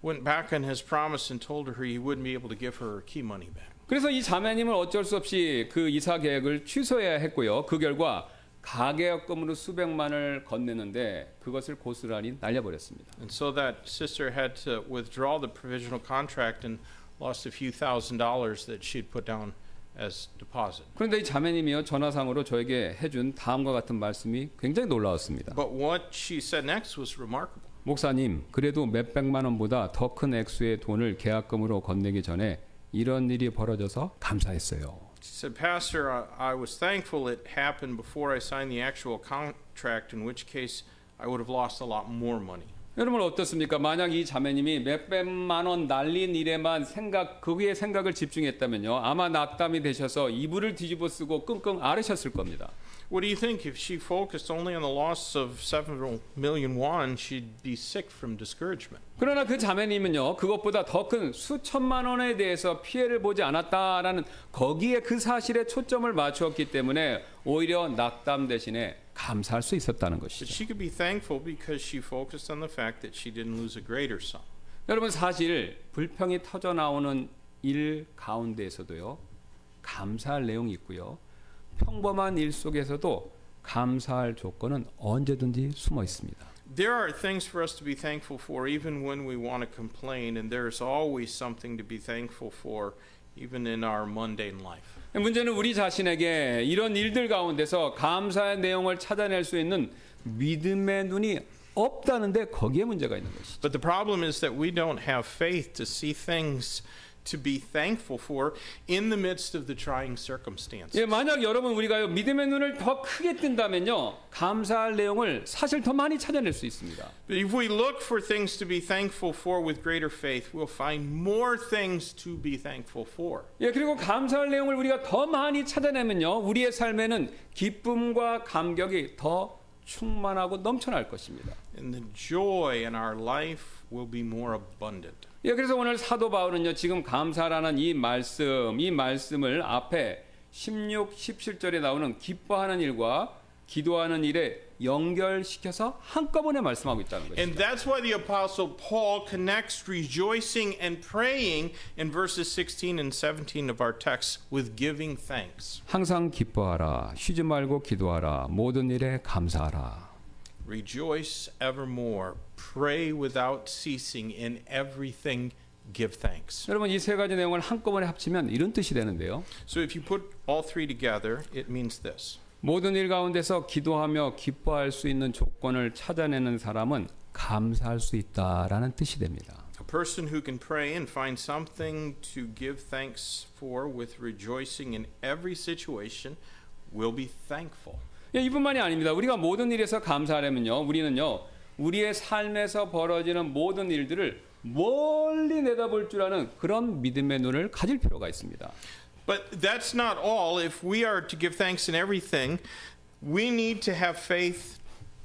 went back on his promise and told her he wouldn't be able to give her her key money back. 그래서 이 자매님은 어쩔 수 없이 그 이사 계획을 취소해야 했고요. 그 결과 가계약금으로 수백만을 건네는데 그것을 고스란히 날려버렸습니다. And so that sister had to withdraw the provisional contract and lost a few thousand dollars that she'd put down as deposit. 그런데 이 자매님이요 전화상으로 저에게 해준 다음과 같은 말씀이 굉장히 놀라웠습니다. But what she said next was remarkable. 목사님, 그래도 몇 백만 원보다 더 큰 액수의 돈을 계약금으로 건네기 전에 이런 일이 벌어져서 감사했어요. Said, Pastor, I, I was thankful it happened before I signed the actual contract, in which case I would have lost a lot more money. 여러분 어떻습니까? 만약 이 자매님이 몇백만 원 날린 일에만 생각 거기에 생각을 집중했다면요. 아마 낙담이 되셔서 이불을 뒤집어 쓰고 끙끙 앓으셨을 겁니다. What do you think? If she focused only on the loss of several million won, she'd be sick from discouragement. 그러나 그 자매님은요. 그것보다 더 큰 수천만 원에 대해서 피해를 보지 않았다라는 거기에 그 사실에 초점을 맞추었기 때문에 오히려 낙담 대신에 감사할 수 있었다는 것이죠. 여러분 사실 불평이 터져 나오는 일 가운데에서도요 감사할 내용이 있고요 평범한 일 속에서도 감사할 조건은 언제든지 숨어 있습니다. There are things for us to be thankful for even when we want to complain, and there's always something to be thankful for even in our mundane life. 문제는 우리 자신에게 이런 일들 가운데서 감사의 내용을 찾아낼 수 있는 믿음의 눈이 없다는데 거기에 문제가 있는 것이죠. But the problem is that we don't have faith to see things to be thankful for in the midst of the trying circumstances. 예, 만약 여러분 우리가 믿음의 눈을 더 크게 뜬다면요 감사할 내용을 사실 더 많이 찾아낼 수 있습니다. But if we look for things to be thankful for with greater faith, we'll find more things to be thankful for. 예, 그리고 감사할 내용을 우리가 더 많이 찾아내면요, 우리의 삶에는 기쁨과 감격이 더 충만하고 넘쳐날 것입니다. And the joy in our life will be more abundant. 예, 그래서 오늘 사도 바울은요, 지금 감사라는 이 말씀, 이 말씀을 앞에 16, 17절에 나오는 기뻐하는 일과 기도하는 일에 연결시켜서 한꺼번에 말씀하고 있다는 것이죠. And that's why the Apostle Paul connects rejoicing and praying in verses 16 and 17 of our text with giving thanks. 항상 기뻐하라, 쉬지 말고 기도하라, 모든 일에 감사하라. Rejoice evermore, pray without ceasing, in everything give thanks. 여러분 이 세 가지 내용을 한꺼번에 합치면 이런 뜻이 되는데요. So if you put all three together, it means this. 모든 일 가운데서 기도하며 기뻐할 수 있는 조건을 찾아내는 사람은 감사할 수 있다라는 뜻이 됩니다. A person who can pray and find something to give thanks for with rejoicing in every situation will be thankful. 예, 이뿐만이 아닙니다. 우리가 모든 일에서 감사하려면요, 우리는요, 우리의 삶에서 벌어지는 모든 일들을 멀리 내다볼 줄 아는 그런 믿음의 눈을 가질 필요가 있습니다. But that's not all. If we are to give thanks in everything, we need to have faith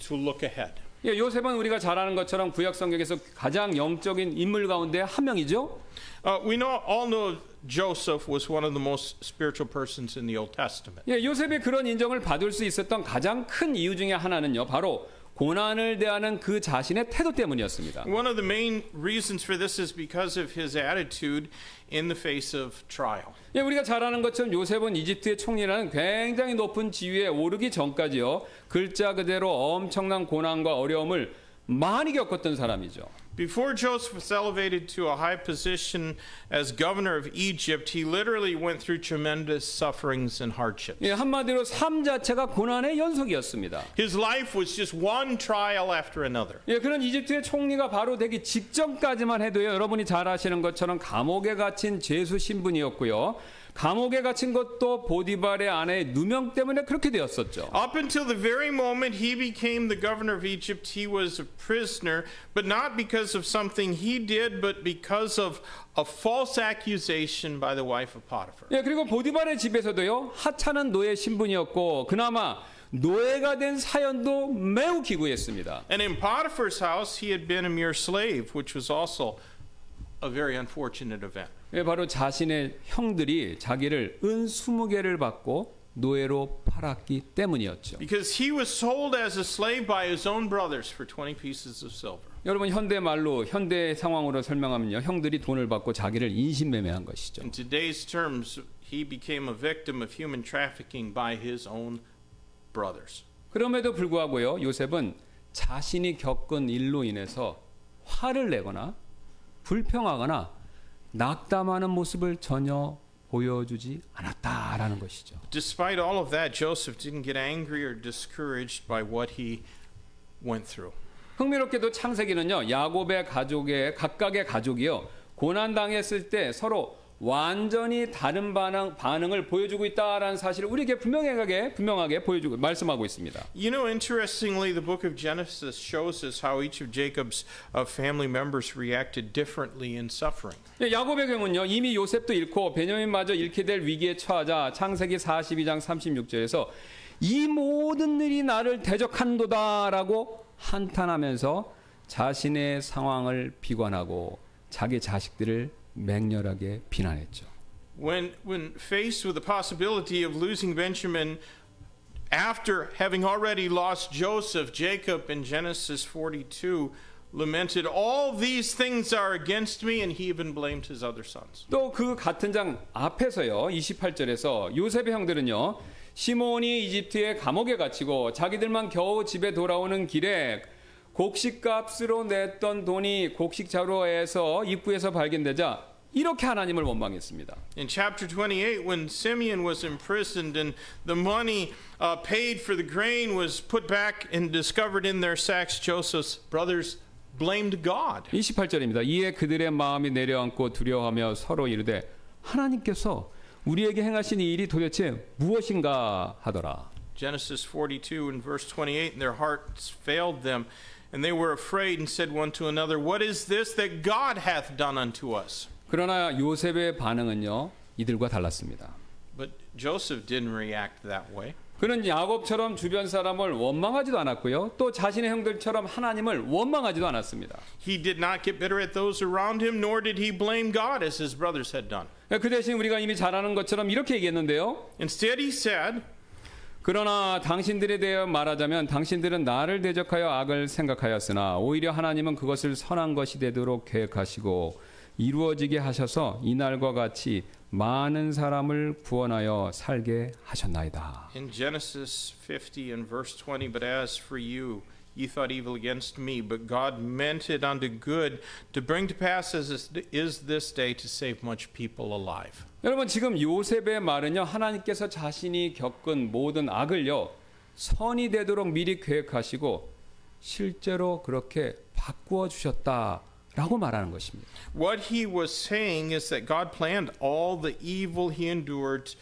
to look ahead. 예, 요셉은 우리가 잘 아는 것처럼 구약 성경에서 가장 영적인 인물 가운데 한 명이죠. Uh, we know all know Joseph was one of the most spiritual persons in the Old Testament. 예, 요셉이 그런 인정을 받을 수 있었던 가장 큰 이유 중에 하나는요, 바로 고난을 대하는 그 자신의 태도 때문이었습니다. One of the main reasons for this is because of his attitude in the face of trial. 예, 우리가 잘 아는 것처럼 요셉은 이집트의 총리라는 굉장히 높은 지위에 오르기 전까지요. 글자 그대로 엄청난 고난과 어려움을 많이 겪었던 사람이죠. Before Joseph was elevated to a high position as governor of Egypt, he literally went through tremendous sufferings and hardships. 예, 한마디로 삶 자체가 고난의 연속이었습니다. His life was just one trial after another. 예, 그런 이집트의 총리가 바로 되기 직전까지만 해도요, 여러분이 잘 아시는 것처럼 감옥에 갇힌 죄수 신분이었고요. 감옥에 갇힌 것도 보디발의 아내의 누명 때문에 그렇게 되었었죠. Up until the very moment he became the governor of Egypt, he was a prisoner, but not because of something he did, but because of a false accusation by the wife of Potiphar. 예, 그리고 보디발의 집에서도요, 하찮은 노예 신분이었고, 그나마 노예가 된 사연도 매우 기구했습니다. And in Potiphar's house, he had been a mere slave, which was also a very unfortunate event. 예, 바로 자신의 형들이 자기를 은 20개를 받고 노예로 팔았기 때문이었죠. Because he was sold as a slave by his own brothers for 20 pieces of silver. 여러분 현대 말로 현대 상황으로 설명하면요. 형들이 돈을 받고 자기를 인신매매한 것이죠. In today's terms, he became a victim of human trafficking by his own brothers. 그럼에도 불구하고요. 요셉은 자신이 겪은 일로 인해서 화를 내거나 불평하거나 낙담하는 모습을 전혀 보여주지 않았다라는 것이죠. Despite all of that, Joseph didn't get angry or discouraged by what he went through. 흥미롭게도 창세기는요. 야곱의 가족의 각각의 가족이요. 고난 당했을 때 서로 완전히 다른 반응, 반응을 보여주고 있다라는 사실을 우리에게 분명하게 분명하게 보여주고 말씀하고 있습니다. You know, interestingly, the book of Genesis shows us how each of Jacob's uh, family members reacted differently in suffering. 예, 야곱의 경우는요. 이미 요셉도 잃고 베냐민마저 잃게 될 위기에 처하자 창세기 42장 36절에서 이 모든 일이 나를 대적한도다라고 한탄하면서 자신의 상황을 비관하고 자기 자식들을 맹렬하게 비난했죠. When, when faced with the possibility of losing Benjamin after having already lost Joseph, Jacob in Genesis 42 lamented, All these things are against me, and he even blamed his other sons. 또 그 같은 장 앞에서요. 28절에서 요셉의 형들은요. 시몬이 이집트의 감옥에 갇히고 자기들만 겨우 집에 돌아오는 길에 곡식값으로 냈던 돈이 곡식 자루에서 입구에서 발견되자 이렇게 하나님을 원망했습니다. In chapter 28, when Simeon was imprisoned and the money uh, paid for the grain was put back and discovered in their sacks, Joseph's brothers blamed God. 28절입니다. 이에 그들의 마음이 내려앉고 두려워하며 서로 이르되 하나님께서 우리에게 행하신 이 일이 도대체 무엇인가 하더라. Genesis 42 and verse 28, and their hearts failed them, and they were afraid and said one to another, What is this that God hath done unto us? 그러나 요셉의 반응은요. 이들과 달랐습니다. But Joseph didn't react that way. 그는 야곱처럼 주변 사람을 원망하지도 않았고요. 또 자신의 형들처럼 하나님을 원망하지도 않았습니다. He did not get bitter at those around him, nor did he blame God as his brothers had done. 그 대신 우리가 이미 잘 아는 것처럼 이렇게 얘기했는데요. Instead, he said, 그러나 당신들에 대해 말하자면 당신들은 나를 대적하여 악을 생각하였으나 오히려 하나님은 그것을 선한 것이 되도록 계획하시고 이루어지게 하셔서 이날과 같이 많은 사람을 구원하여 살게 하셨나이다. In Genesis 50 and verse 20, but as for you, ye thought evil against me, but God meant it unto good to bring to pass as is- is this day to save much people alive. 여러분 지금 요셉의 말은요 하나님께서 자신이 겪은 모든 악을요 선이 되도록 미리 계획하시고 실제로 그렇게 바꾸어 주셨다 라고 말하는 것입니다. What he was saying is that God planned all the evil he endured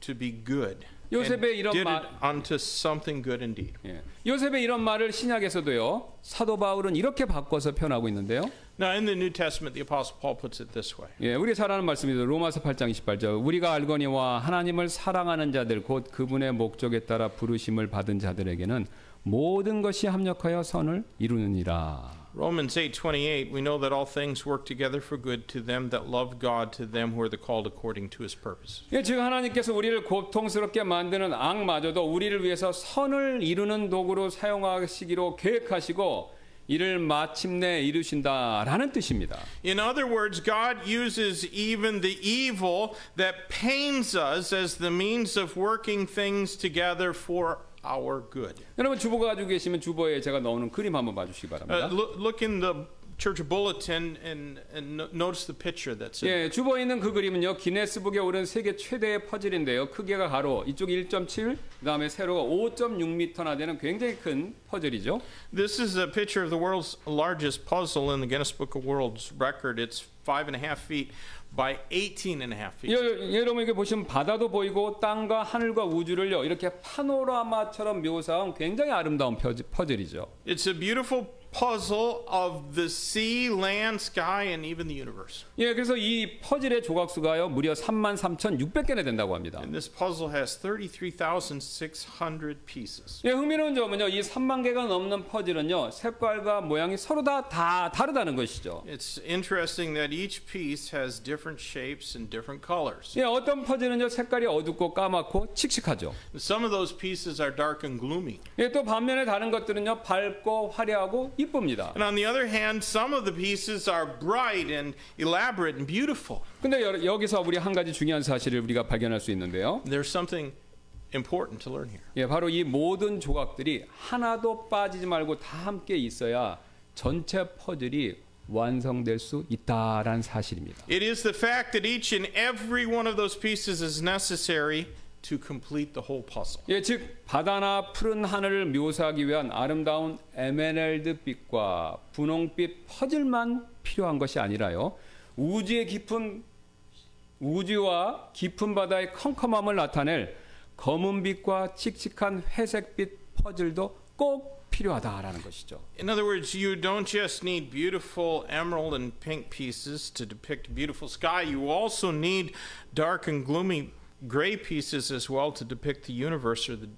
to be good. 요셉의 이런 did 말- it unto something good indeed. 예. 요셉의 이런 말을 신약에서도요 사도 바울은 이렇게 바꿔서 표현하고 있는데요. Now, in the New Testament, the Apostle Paul puts it this way 예, 우리가 잘 아는 말씀이죠. 로마서 8장 28절. 우리가 알거니와 하나님을 사랑하는 자들 곧 그분의 목적에 따라 부르심을 받은 자들에게는 모든 것이 합력하여 선을 이루느니라. Romans 8:28 we know that all things work together for good to them that love God to them who are the called according to his purpose. 예, 즉 하나님께서 우리를 고통스럽게 만드는 악마저도 우리를 위해서 선을 이루는 도구로 사용하시기로 계획하시고 이를 마침내 이루신다라는 뜻입니다. In other words, God uses even the evil that pains us as the means of working things together for our good. 여러분 주보가 가지고 계시면 주보에 제가 넣어놓은 그림 한번 봐주시기 Uh, 바랍니다. look, look in the church bulletin and, and no- notice the picture that's in 예, 주보에 있는 그 그림은요 기네스북에 오른 세계 최대의 퍼즐인데요. 크기가 가로 이쪽 1.7, 그다음에 세로가 5.6m나 되는 굉장히 큰 퍼즐이죠. This is a picture of the world's largest puzzle in the Guinness Book of World's Record. It's five and a half feet by 18 and a half feet. 여, 여러분 이게 보시면 바다도 보이고 땅과 하늘과 우주를요 이렇게 파노라마처럼 묘사한 굉장히 아름다운 퍼즐, 퍼즐이죠. It's a beautiful puzzle of the sea, land, sky, and even the universe. 예, 그래서 이 퍼즐의 조각수가요 무려 33,600개나 된다고 합니다. And this puzzle has 33,600 pieces. 예, 흥미로운 점은요 이 3만 개가 넘는 퍼즐은요 색깔과 모양이 서로 다, 다 다르다는 것이죠. It's interesting that each piece has different shapes and different colors. 예, 어떤 퍼즐은요 색깔이 어둡고 까맣고 칙칙하죠. Some of those pieces are dark and gloomy. 예, 또 반면에 다른 것들은요 밝고 화려하고 이쁩니다. And on the other hand, some of the pieces are bright and elaborate and beautiful. 근데 여, 여기서 우리 한 가지 중요한 사실을 우리가 발견할 수 있는데요. There's something important to learn here. 예, 바로 이 모든 조각들이 하나도 빠지지 말고 다 함께 있어야 전체 퍼즐이 완성될 수 있다라는 사실입니다. It is the fact that each and every one of those pieces is necessary To complete the whole puzzle. 예, 즉 바다나 푸른 하늘을 묘사하기 위한 아름다운 에메랄드 빛과 분홍빛 퍼즐만 필요한 것이 아니라요. 우주의 깊은 우주와 깊은 바다의 컴컴함을 나타낼 검은빛과 칙칙한 회색빛 퍼즐도 꼭 필요하다라는 것이죠. In other words, you don't just need beautiful emerald and pink pieces to depict beautiful sky, you also need dark and gloomy gray pieces as well to depict the universe or the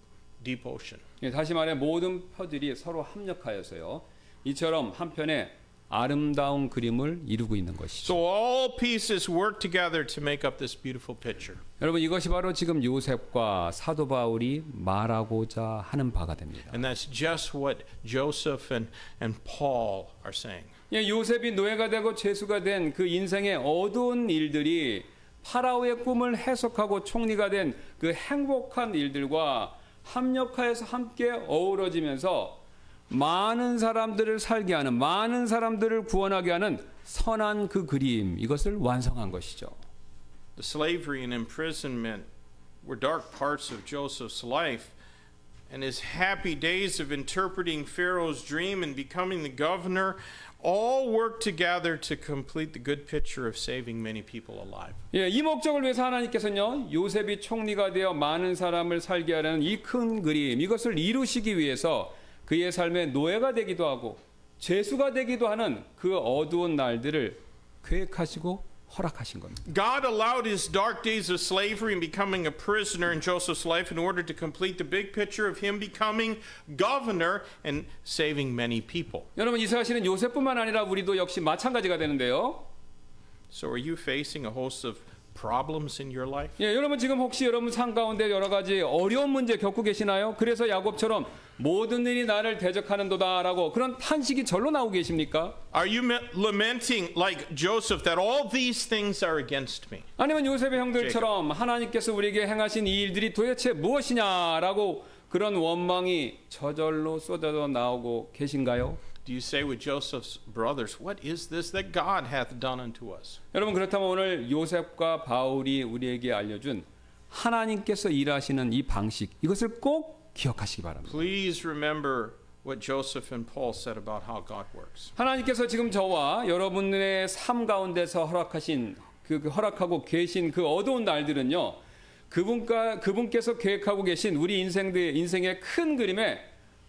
deep ocean. 예, 다시 말해 모든 퍼즐이 서로 합력하여서요. 이처럼 한편의 아름다운 그림을 이루고 있는 것이죠. So all pieces work together to make up this beautiful picture. 여러분 이것이 바로 지금 요셉과 사도 바울이 말하고자 하는 바가 됩니다. And that's just what Joseph and, and Paul are saying. 예, 요셉이 노예가 되고 죄수가 된 그 인생의 어두운 일들이 파라오의 꿈을 해석하고 총리가 된 그 행복한 일들과 합력하여서 함께 어우러지면서 많은 사람들을 살게 하는 많은 사람들을 구원하게 하는 선한 그 그림 이것을 완성한 것이죠. The slavery and imprisonment were dark parts of Joseph's life, and his happy days of interpreting Pharaoh's dream and becoming the governor all worked together to complete the good picture of saving many people alive. 예, 이 목적을 위해서 하나님께서는요 요셉이 총리가 되어 많은 사람을 살게 하는 이 큰 그림 이것을 이루시기 위해서 그의 삶의 노예가 되기도 하고 죄수가 되기도 하는 그 어두운 날들을 계획하시고 허락하신 겁니다. God allowed his dark days of slavery and becoming a prisoner in Joseph's life in order to complete the big picture of him becoming governor and saving many people. 여러분 이 사실은 요셉뿐만 아니라 우리도 역시 마찬가지가 되는데요. So, are you facing a host of problems in your life? 예, 여러분 지금 혹시 여러분 삶 가운데 여러 가지 어려운 문제 겪고 계시나요? 그래서 야곱처럼 모든 일이 나를 대적하는도다라고 그런 탄식이 절로 나오고 계십니까? Are you me- lamenting like Joseph that all these things are against me? 아니면 요셉의 형들처럼 하나님께서 우리에게 행하신 이 일들이 도대체 무엇이냐라고 그런 원망이 저절로 쏟아져 나오고 계신가요? Do you say with Joseph's brothers, What is this that God hath done unto us? 여러분 그렇다면 오늘 요셉과 바울이 우리에게 알려준 하나님께서 일하시는 이 방식 이것을 꼭 기억하시기 바랍니다. Please remember what Joseph and Paul said about how God works. 하나님께서 지금 저와 여러분의 삶 가운데서 허락하신 그, 그 허락하고 계신 그 어두운 날들은요. 그분과 그분께서 계획하고 계신 우리 인생들 인생의 큰 그림에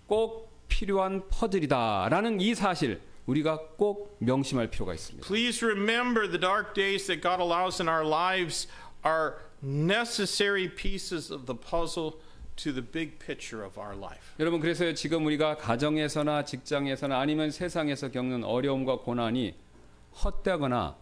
꼭 필요한 퍼즐이다라는 이 사실 우리가 꼭 명심할 필요가 있습니다. Please remember the dark days that God allows in our lives are necessary pieces of the puzzle to the big picture of our life. 여러분 그래서 지금 우리가 가정에서나 직장에서나 아니면 세상에서 겪는 어려움과 고난이 헛되거나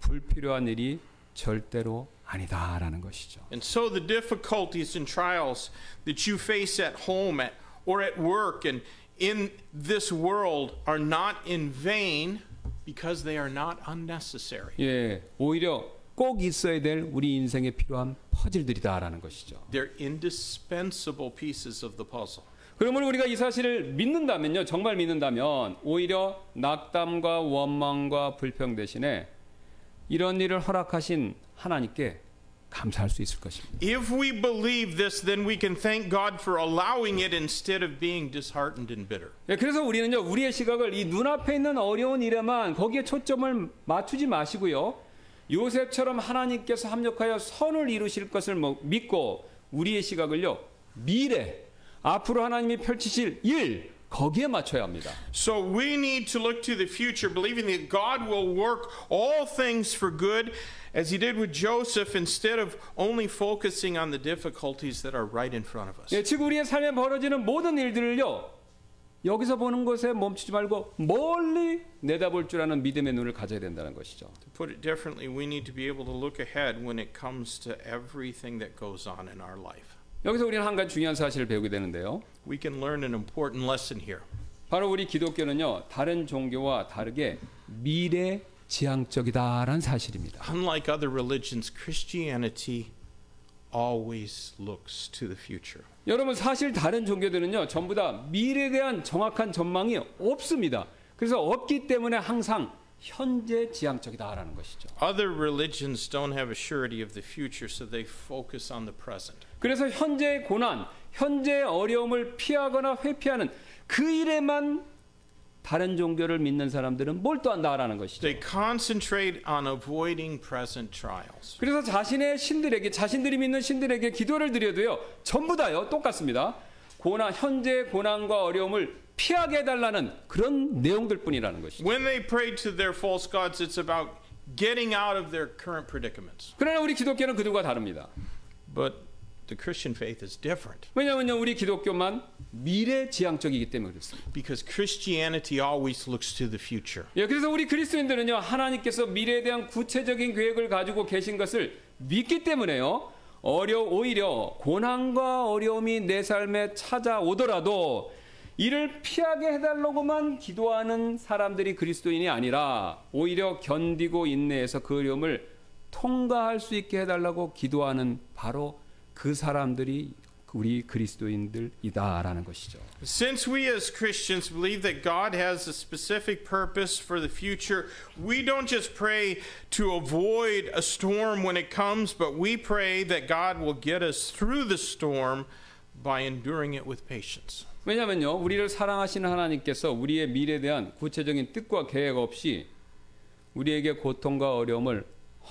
불필요한 일이 절대로 아니다라는 것이죠. And so the difficulties and trials that you face at home at, or at work and in this world are not in vain because they are not unnecessary. 예, 오히려 꼭 있어야 될 우리 인생에 필요한 퍼즐들이다라는 것이죠. They're indispensable pieces of the puzzle. 그러므로 우리가 이 사실을 믿는다면요, 정말 믿는다면 오히려 낙담과 원망과 불평 대신에 이런 일을 허락하신 하나님께 감사할 수 있을 것입니다. If we believe this, then we can thank God for allowing it instead of being disheartened and bitter. 예, 그래서 우리는요, 우리의 시각을 이 눈앞에 있는 어려운 일에만 거기에 초점을 맞추지 마시고요. 요셉처럼 하나님께서 합력하여 선을 이루실 것을 뭐 믿고 우리의 시각을요, 미래, 앞으로 하나님이 펼치실 일, 거기에 맞춰야 합니다. So we need to look to the future, believing that God will work all things for good, as He did with Joseph, instead of only focusing on the difficulties that are right in front of us. 예, 즉 우리의 삶에 벌어지는 모든 일들을요, 여기서 보는 것에 멈추지 말고 멀리 내다볼 줄 아는 믿음의 눈을 가져야 된다는 것이죠. To put it differently, we need to be able to look ahead when it comes to everything that goes on in our life. 여기서 우리는 한 가지 중요한 사실을 배우게 되는데요. We can learn an important lesson here. 바로 우리 기독교는요 다른 종교와 다르게 미래 지향적이다라는 사실입니다. Unlike other religions, Christianity always looks to the future. 여러분 사실 다른 종교들은요 전부 다 미래에 대한 정확한 전망이 없습니다. 그래서 없기 때문에 항상 현재 지향적이다라는 것이죠. Other religions don't have a surety of the future, so they focus on the present. 그래서 현재의 고난, 현재의 어려움을 피하거나 회피하는 그 일에만 다른 종교를 믿는 사람들은 몰두한다라는 것이죠. They concentrate on avoiding present trials. 그래서 자신의 신들에게 자신들이 믿는 신들에게 기도를 드려도요 전부 다요 똑같습니다. 고난 현재 고난과 어려움을 피하게 해 달라는 그런 내용들뿐이라는 것이죠. When they pray to their false gods, it's about getting out of their current predicaments. 그러나 우리 기독교는 그들과 다릅니다. But the Christian faith is different 왜냐하면요 우리 기독교만 미래 지향적이기 때문에 그렇습니다. because Christianity always looks to the future. 예, 그래서 우리 그리스도인들은요 하나님께서 미래에 대한 구체적인 계획을 가지고 계신 것을 믿기 때문에요 어려 오히려 고난과 어려움이 내 삶에 찾아오더라도 이를 피하게 해달라고만 기도하는 사람들이 그리스도인이 아니라 오히려 견디고 인내해서 그 어려움을 통과할 수 있게 해달라고 기도하는 바로 그 사람들이 우리 그리스도인들이다라는 것이죠. Since we as Christians believe that God has a specific purpose for the future, we don't just pray to avoid a storm when it comes, but we pray that God will get us through the storm by enduring it with patience. 왜냐하면요, 우리를 사랑하시는 하나님께서 우리의 미래에 대한 구체적인 뜻과 계획 없이 우리에게 고통과 어려움을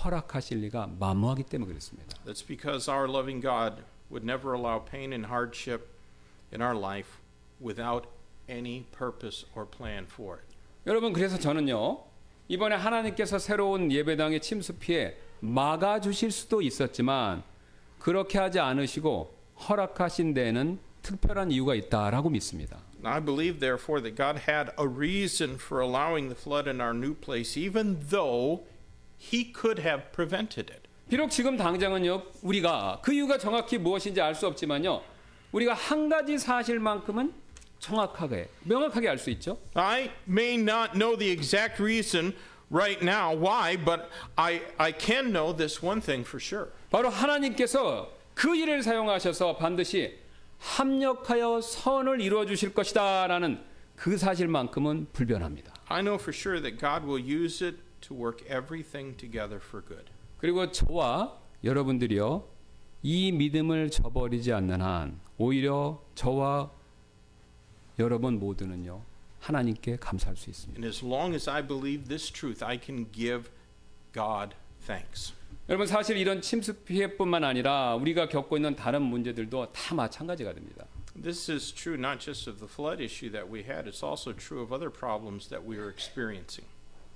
허락하실 리가 만무하기 때문에 그렇습니다. That's because our loving God would never allow pain and hardship in our life without any purpose or plan for it. 여러분, 그래서 저는요, 이번에 하나님께서 새로운 예배당에 침수 피해 막아 주실 수도 있었지만, 그렇게 하지 않으시고 허락하신 데에는 특별한 이유가 있다라고 믿습니다. I believe, therefore, that God had a reason for allowing the flood in our new place, even though He could have prevented it. 비록 지금 당장은요, 우리가 그 이유가 정확히 무엇인지 알 수 없지만요, 우리가 한 가지 사실만큼은 정확하게, 명확하게 알 수 있죠. I may not know the exact reason right now why, but I, I can know this one thing for sure. 바로 하나님께서 그 일을 사용하셔서 반드시 합력하여 선을 이루어 주실 것이다라는 그 사실만큼은 불변합니다. I know for sure that God will use it to work everything together for good. 그리고 저와 여러분들이요 이 믿음을 저버리지 않는 한 오히려 저와 여러분 모두는요 하나님께 감사할 수 있습니다. And as long as I believe this truth, I can give God thanks. 여러분 사실 이런 침수 피해뿐만 아니라 우리가 겪고 있는 다른 문제들도 다 마찬가지가 됩니다. This is true not just of the flood issue that we had, it's also true of other problems that we are experiencing.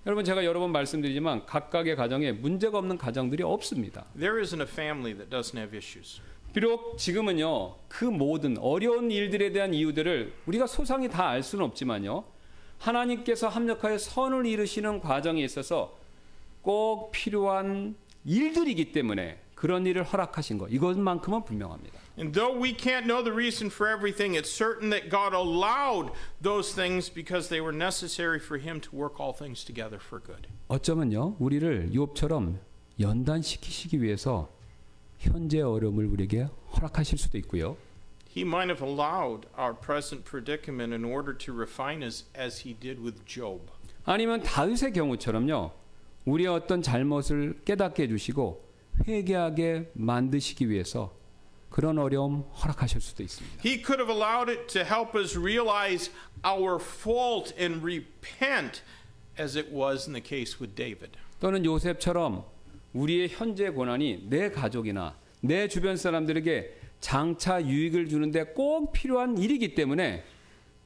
여러분 제가 여러 번 말씀드리지만 각각의 가정에 문제가 없는 가정들이 없습니다. There isn't a family that doesn't have issues. 비록 지금은요 그 모든 어려운 일들에 대한 이유들을 우리가 소상히 다 알 수는 없지만요 하나님께서 합력하여 선을 이루시는 과정에 있어서 꼭 필요한 일들이기 때문에 그런 일을 허락하신 것 이것만큼은 분명합니다. And though we can't know the reason for everything, it's certain that God allowed those things because they were necessary for Him to work all things together for good. 어쩌면요 우리를 욥처럼 연단시키시기 위해서 현재 어려움을 우리에게 허락하실 수도 있고요. He might have allowed our present predicament in order to refine us as He did with Job. 아니면 다윗의 경우처럼요. 우리의 어떤 잘못을 깨닫게 해 주시고 회개하게 만드시기 위해서 그런 어려움 허락하실 수도 있습니다. He could have allowed it to help us realize our fault and repent, as it was in the case with David. 또는 요셉처럼 우리의 현재 고난이 내 가족이나 내 주변 사람들에게 장차 유익을 주는데 꼭 필요한 일이기 때문에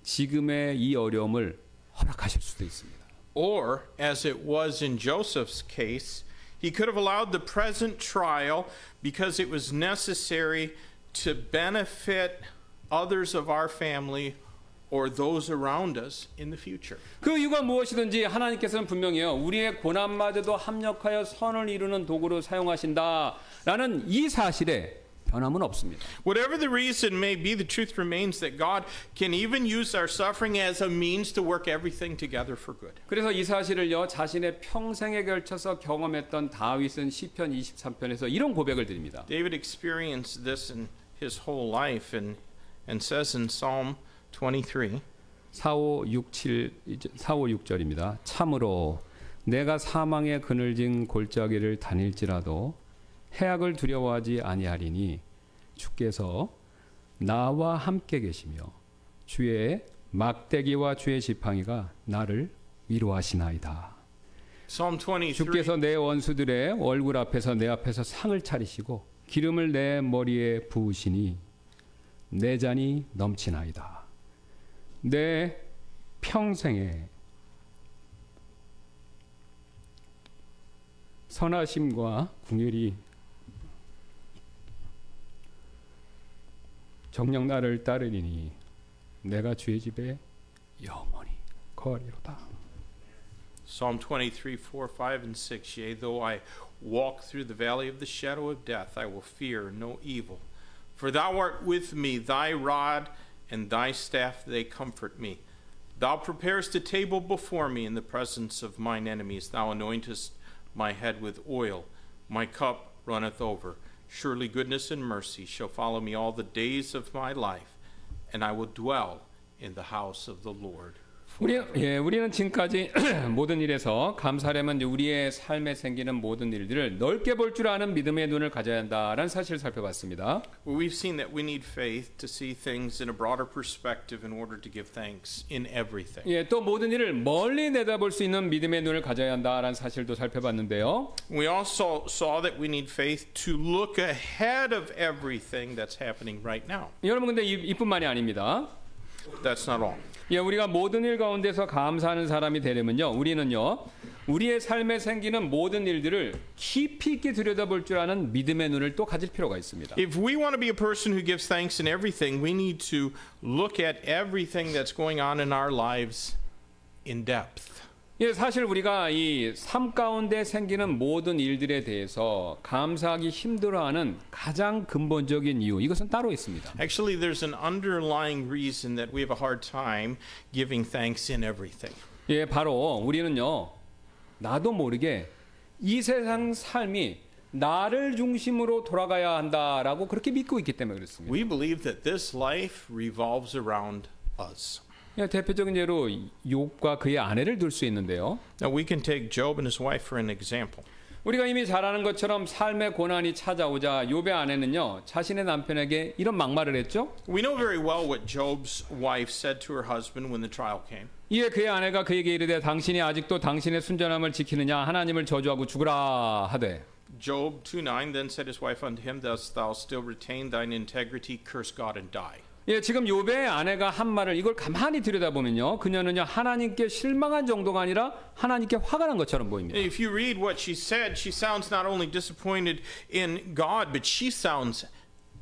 지금의 이 어려움을 허락하실 수도 있습니다. Or, as it was in Joseph's case, he could have allowed the present trial because it was necessary to benefit others of our family or those around us in the future. 그 이유가 무엇이든지 하나님께서는 분명히요 우리의 고난마저도 합력하여 선을 이루는 도구로 사용하신다라는 이 사실에 변함은 없습니다. Whatever the reason may be, the truth remains that God can even use our suffering as a means to work everything together for good. 그래서 이 사실을요 자신의 평생에 걸쳐서 경험했던 다윗은 시편 23편에서 이런 고백을 드립니다. David experienced this in his whole life and, and says in Psalm 23 4, 5, 6, 7, 4, 5, 6절입니다. 참으로 내가 사망의 그늘진 골짜기를 다닐지라도 해악을 두려워하지 아니하리니 주께서 나와 함께 계시며 주의 막대기와 주의 지팡이가 나를 위로하시나이다. Psalm 23 주께서 내 원수들의 얼굴 앞에서 내 앞에서 상을 차리시고 기름을 내 머리에 부으시니 내 잔이 넘치나이다. 내 평생에 선하심과 궁율이 정녕 나를 따르리니 내가 주의 집에 영원히 거하리로다. Psalm 23, 4, 5, and 6. Yea, though I walk through the valley of the shadow of death, I will fear no evil. For thou art with me, thy rod and thy staff, they comfort me. Thou preparest a table before me in the presence of mine enemies. Thou anointest my head with oil. My cup runneth over. Surely goodness and mercy shall follow me all the days of my life, and I will dwell in the house of the Lord. 우리 예, 우리는 지금까지 모든 일에서 감사하려면 우리의 삶에 생기는 모든 일들을 넓게 볼 줄 아는 믿음의 눈을 가져야 한다라는 사실을 살펴봤습니다. Well, we've seen that we need faith to see things in a broader perspective in order to give thanks in everything. 예, 또 모든 일을 멀리 내다볼 수 있는 믿음의 눈을 가져야 한다라는 사실도 살펴봤는데요. We also saw that we need faith to look ahead of everything that's happening right now. 여러분 근데 이, 이뿐만이 아닙니다. That's not all. 예, 우리가 모든 일 가운데서 감사하는 사람이 되려면요, 우리는요, 우리의 삶에 생기는 모든 일들을 깊이 있게 들여다볼 줄 아는 믿음의 눈을 또 가질 필요가 있습니다. If we want to be a person who gives thanks in everything, we need to look at everything that's going on in our lives in depth. 예, 사실 우리가 이 삶 가운데 생기는 모든 일들에 대해서 감사하기 힘들어하는 가장 근본적인 이유, 이것은 따로 있습니다. Actually, there's an underlying reason that we have a hard time giving thanks in everything. 예, 바로 우리는요, 나도 모르게 이 세상 삶이 나를 중심으로 돌아가야 한다라고 그렇게 믿고 있기 때문에 그렇습니다. We believe that this life revolves around us. 예, 대표적인 예로 욥과 그의 아내를 들 수 있는데요. Now, we can take Job and his wife for an example. 우리가 이미 잘 아는 것처럼 삶의 고난이 찾아오자 욥의 아내는요 자신의 남편에게 이런 막말을 했죠. We know very well what Job's wife said to her husband when the trial came. 이에 그의 아내가 그에게 이르되 당신이 아직도 당신의 순전함을 지키느냐 하나님을 저주하고 죽으라 하되 Job 2:9 then said his wife unto him, Dost thou still retain thine integrity? Curse God and die. 예, 지금 욥의 아내가 한 말을 이걸 가만히 들여다보면요 그녀는요 하나님께 실망한 정도가 아니라 하나님께 화가 난 것처럼 보입니다. If you read what she said, she sounds not only disappointed in God, but she sounds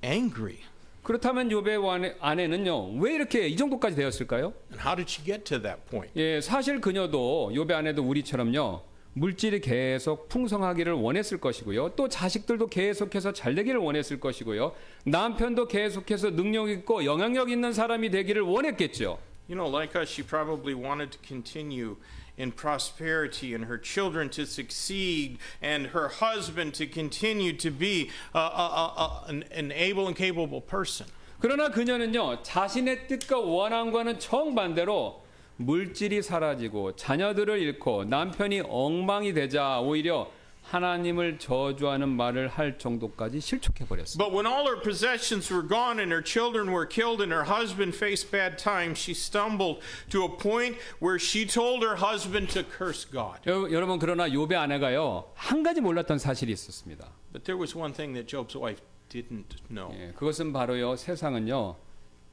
angry. 그렇다면 욥의 아내- 아내는요 왜 이렇게 이 정도까지 되었을까요? And how did she get to that point? 예, 사실 그녀도 욥의 아내도 우리처럼요 물질이 계속 풍성하기를 원했을 것이고요. 또 자식들도 계속해서 잘 되기를 원했을 것이고요. 남편도 계속해서 능력 있고 영향력 있는 사람이 되기를 원했겠죠. You know, like us, she probably wanted to continue in prosperity and her children to succeed and her husband to continue to be uh, uh, uh, an, an able and capable person. 그러나 그녀는요 자신의 뜻과 원함과는 정반대로 물질이 사라지고 자녀들을 잃고 남편이 엉망이 되자 오히려 하나님을 저주하는 말을 할 정도까지 실족해 버렸어요. But when all her possessions were gone and her children were killed and her husband faced bad times, she stumbled to a point where she told her husband to curse God. 여- 여러분 그러나 욥의 아내가요 한 가지 몰랐던 사실이 있었습니다. But there was one thing that Job's wife didn't know. 예, 그것은 바로요 세상은요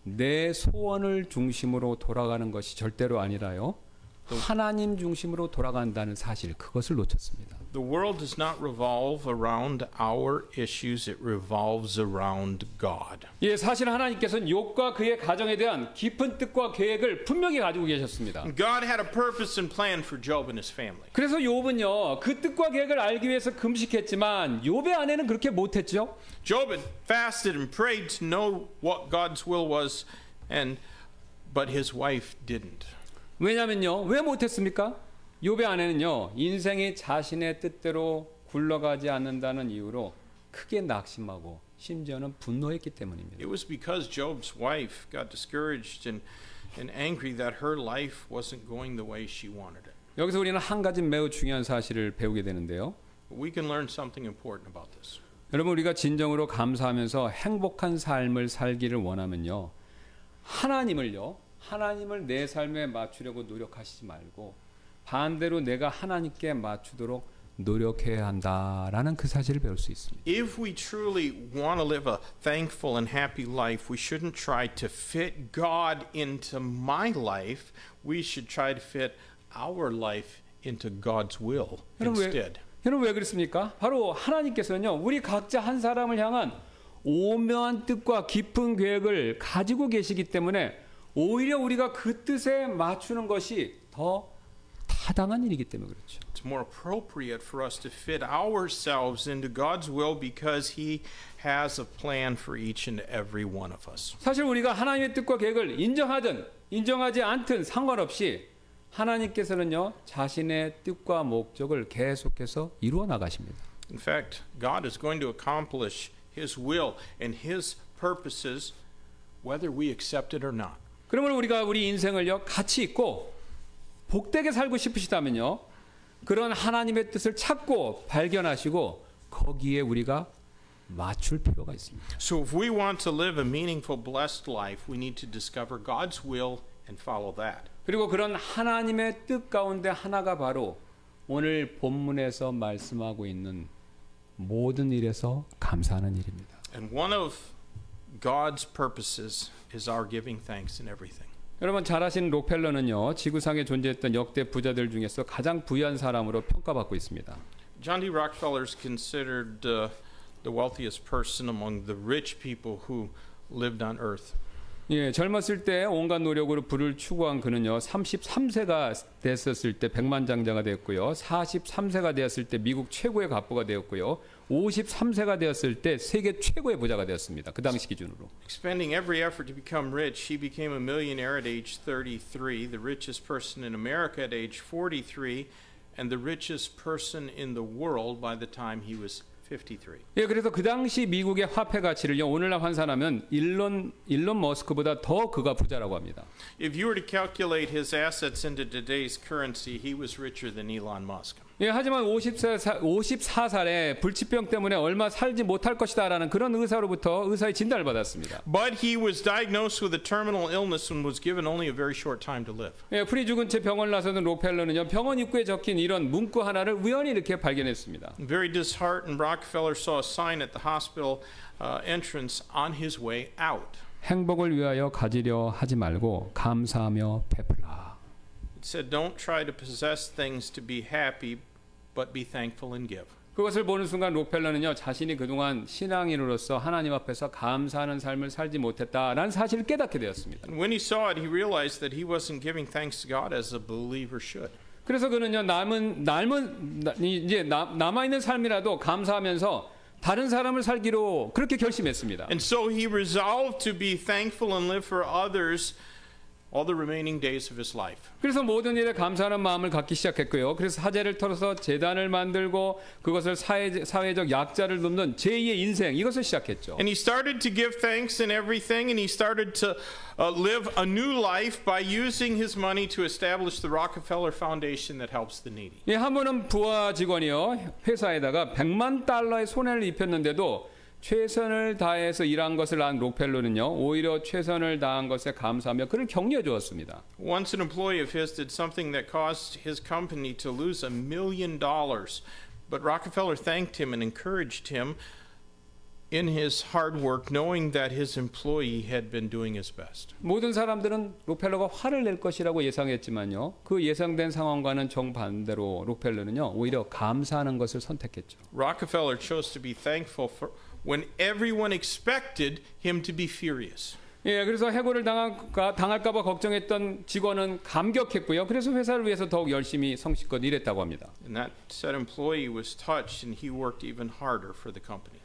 내 소원을 중심으로 돌아가는 것이 절대로 아니라요 하나님 중심으로 돌아간다는 사실 그것을 놓쳤습니다. The world does not revolve around our issues, it revolves around God. 예, 사실 하나님께서는 욥과 그의 가정에 대한 깊은 뜻과 계획을 분명히 가지고 계셨습니다. God had a purpose and plan for Job and his family. 그래서 욥은요 그 뜻과 계획을 알기 위해서 금식했지만 욥의 아내는 그렇게 못했죠. Job had fasted and prayed to know what God's will was, and but his wife didn't. 왜냐면요 왜 못했습니까? 욥의 아내는요 인생이 자신의 뜻대로 굴러가지 않는다는 이유로 크게 낙심하고 심지어는 분노했기 때문입니다. It was because Job's wife got discouraged and, and angry that her life wasn't going the way she wanted it. 여기서 우리는 한 가지 매우 중요한 사실을 배우게 되는데요. We can learn something important about this. 여러분 우리가 진정으로 감사하면서 행복한 삶을 살기를 원하면요. 하나님을요. 하나님을 내 삶에 맞추려고 노력하시지 말고 반대로 내가 하나님께 맞추도록 노력해야 한다라는 그 사실을 배울 수 있습니다. If we truly want to live a thankful and happy life, we shouldn't try to fit God into my life. We should try to fit our life into God's will instead. 여러분 왜 그렇습니까? 바로 하나님께서는요. 우리 각자 한 사람을 향한 오묘한 뜻과 깊은 계획을 가지고 계시기 때문에 오히려 우리가 그 뜻에 맞추는 것이 더 타당한 일이기 때문에 그렇죠. It's more appropriate for us to fit ourselves into God's will because He has a plan for each and every one of us. 사실 우리가 하나님의 뜻과 계획을 인정하든 인정하지 않든 상관없이 하나님께서는요 자신의 뜻과 목적을 계속해서 이루어 나가십니다. In fact, God is going to accomplish His will and His purposes whether we accept it or not. 그러면 우리가 우리 인생을요 가치 있고 복되게 살고 싶으시다면요 그런 하나님의 뜻을 찾고 발견하시고 거기에 우리가 맞출 필요가 있습니다. So, if we want to live a meaningful, blessed life, we need to discover God's will and follow that. 그리고 그런 하나님의 뜻 가운데 하나가 바로 오늘 본문에서 말씀하고 있는 모든 일에서 감사하는 일입니다. And one of God's purposes is our giving thanks in everything. 여러분 잘 아시는 록펠러는요 지구상에 존재했던 역대 부자들 중에서 가장 부유한 사람으로 평가받고 있습니다. John D. Rockefeller is considered uh, the wealthiest person among the rich people who lived on earth. 예, 젊었을 때 온갖 노력으로 부를 추구한 그는요 33세가 됐었을 때 백만장자가 되었고요 43세가 되었을 때 미국 최고의 갑부가 되었고요 53세가 되었을 때 세계 최고의 부자가 되었습니다 그 당시 기준으로 Expending every effort to become rich, he became a millionaire at age 33, the richest person in America at age 43, and the richest person in the world by the time he was 53. 예, 그래서 그 당시 미국의 화폐 가치를요 오늘날 환산하면 일론 일론 머스크보다 더 그가 부자라고 합니다. If you were to calculate his assets into today's currency, he was richer than Elon Musk. 예, 하지만 54살, 54살에 불치병 때문에 얼마 살지 못할 것이다라는 그런 의사로부터 의사의 진단을 받았습니다. But he was diagnosed with a terminal illness and was given only a very short time to live. 예, 풀이 죽은 채 병원 나서는 록펠러는요 병원 입구에 적힌 이런 문구 하나를 우연히 이렇게 발견했습니다. Very disheartened, Rockefeller saw a sign at the hospital uh, entrance on his way out. 행복을 위하여 가지려 하지 말고 감사하며 베풀라. It said, Don't try to possess things to be happy, but be thankful and give. 그것을 보는 순간 록펠러는요 자신이 그동안 신앙인으로서 하나님 앞에서 감사하는 삶을 살지 못했다라는 사실을 깨닫게 되었습니다. And when he saw it, he realized that he wasn't giving thanks to God as a believer should. 그래서 그는요 남은 남은 나- 이제 남아 있는 삶이라도 감사하면서 다른 사람을 살기로 그렇게 결심했습니다. And so he resolved to be thankful and live for others All the remaining days of his life. 그래서 모든 일에 감사하는 마음을 갖기 시작했고요. 그래서 사제를 털어서 재단을 만들고 그것을 사회, 사회적 약자를 돕는 제2의 인생 이것을 시작했죠. And he started to give thanks in everything, and he started to uh, live a new life by using his money to establish the Rockefeller Foundation that helps the needy. 예, 한 분은 부하 직원이요 회사에다가 100만 달러의 손해를 입혔는데도 최선을 다해서 일한 것을 안 록펠러는요 오히려 최선을 다한 것에 감사하며 그를 격려해 주었습니다. Once an employee of his did something that caused his company to lose a million dollars, but Rockefeller thanked him and encouraged him in his hard work, knowing that his employee had been doing his best. 모든 사람들은 록펠러가 화를 낼 것이라고 예상했지만요 그 예상된 상황과는 정반대로 록펠러는요 오히려 감사하는 것을 선택했죠. Rockefeller chose to be thankful for when everyone expected him to be furious. 예, 그래서 해고를 당할까, 당할까봐 걱정했던 직원은 감격했고요. 그래서 회사를 위해서 더욱 열심히 성실껏 일했다고 합니다. And that said employee was touched and he worked even harder for the company.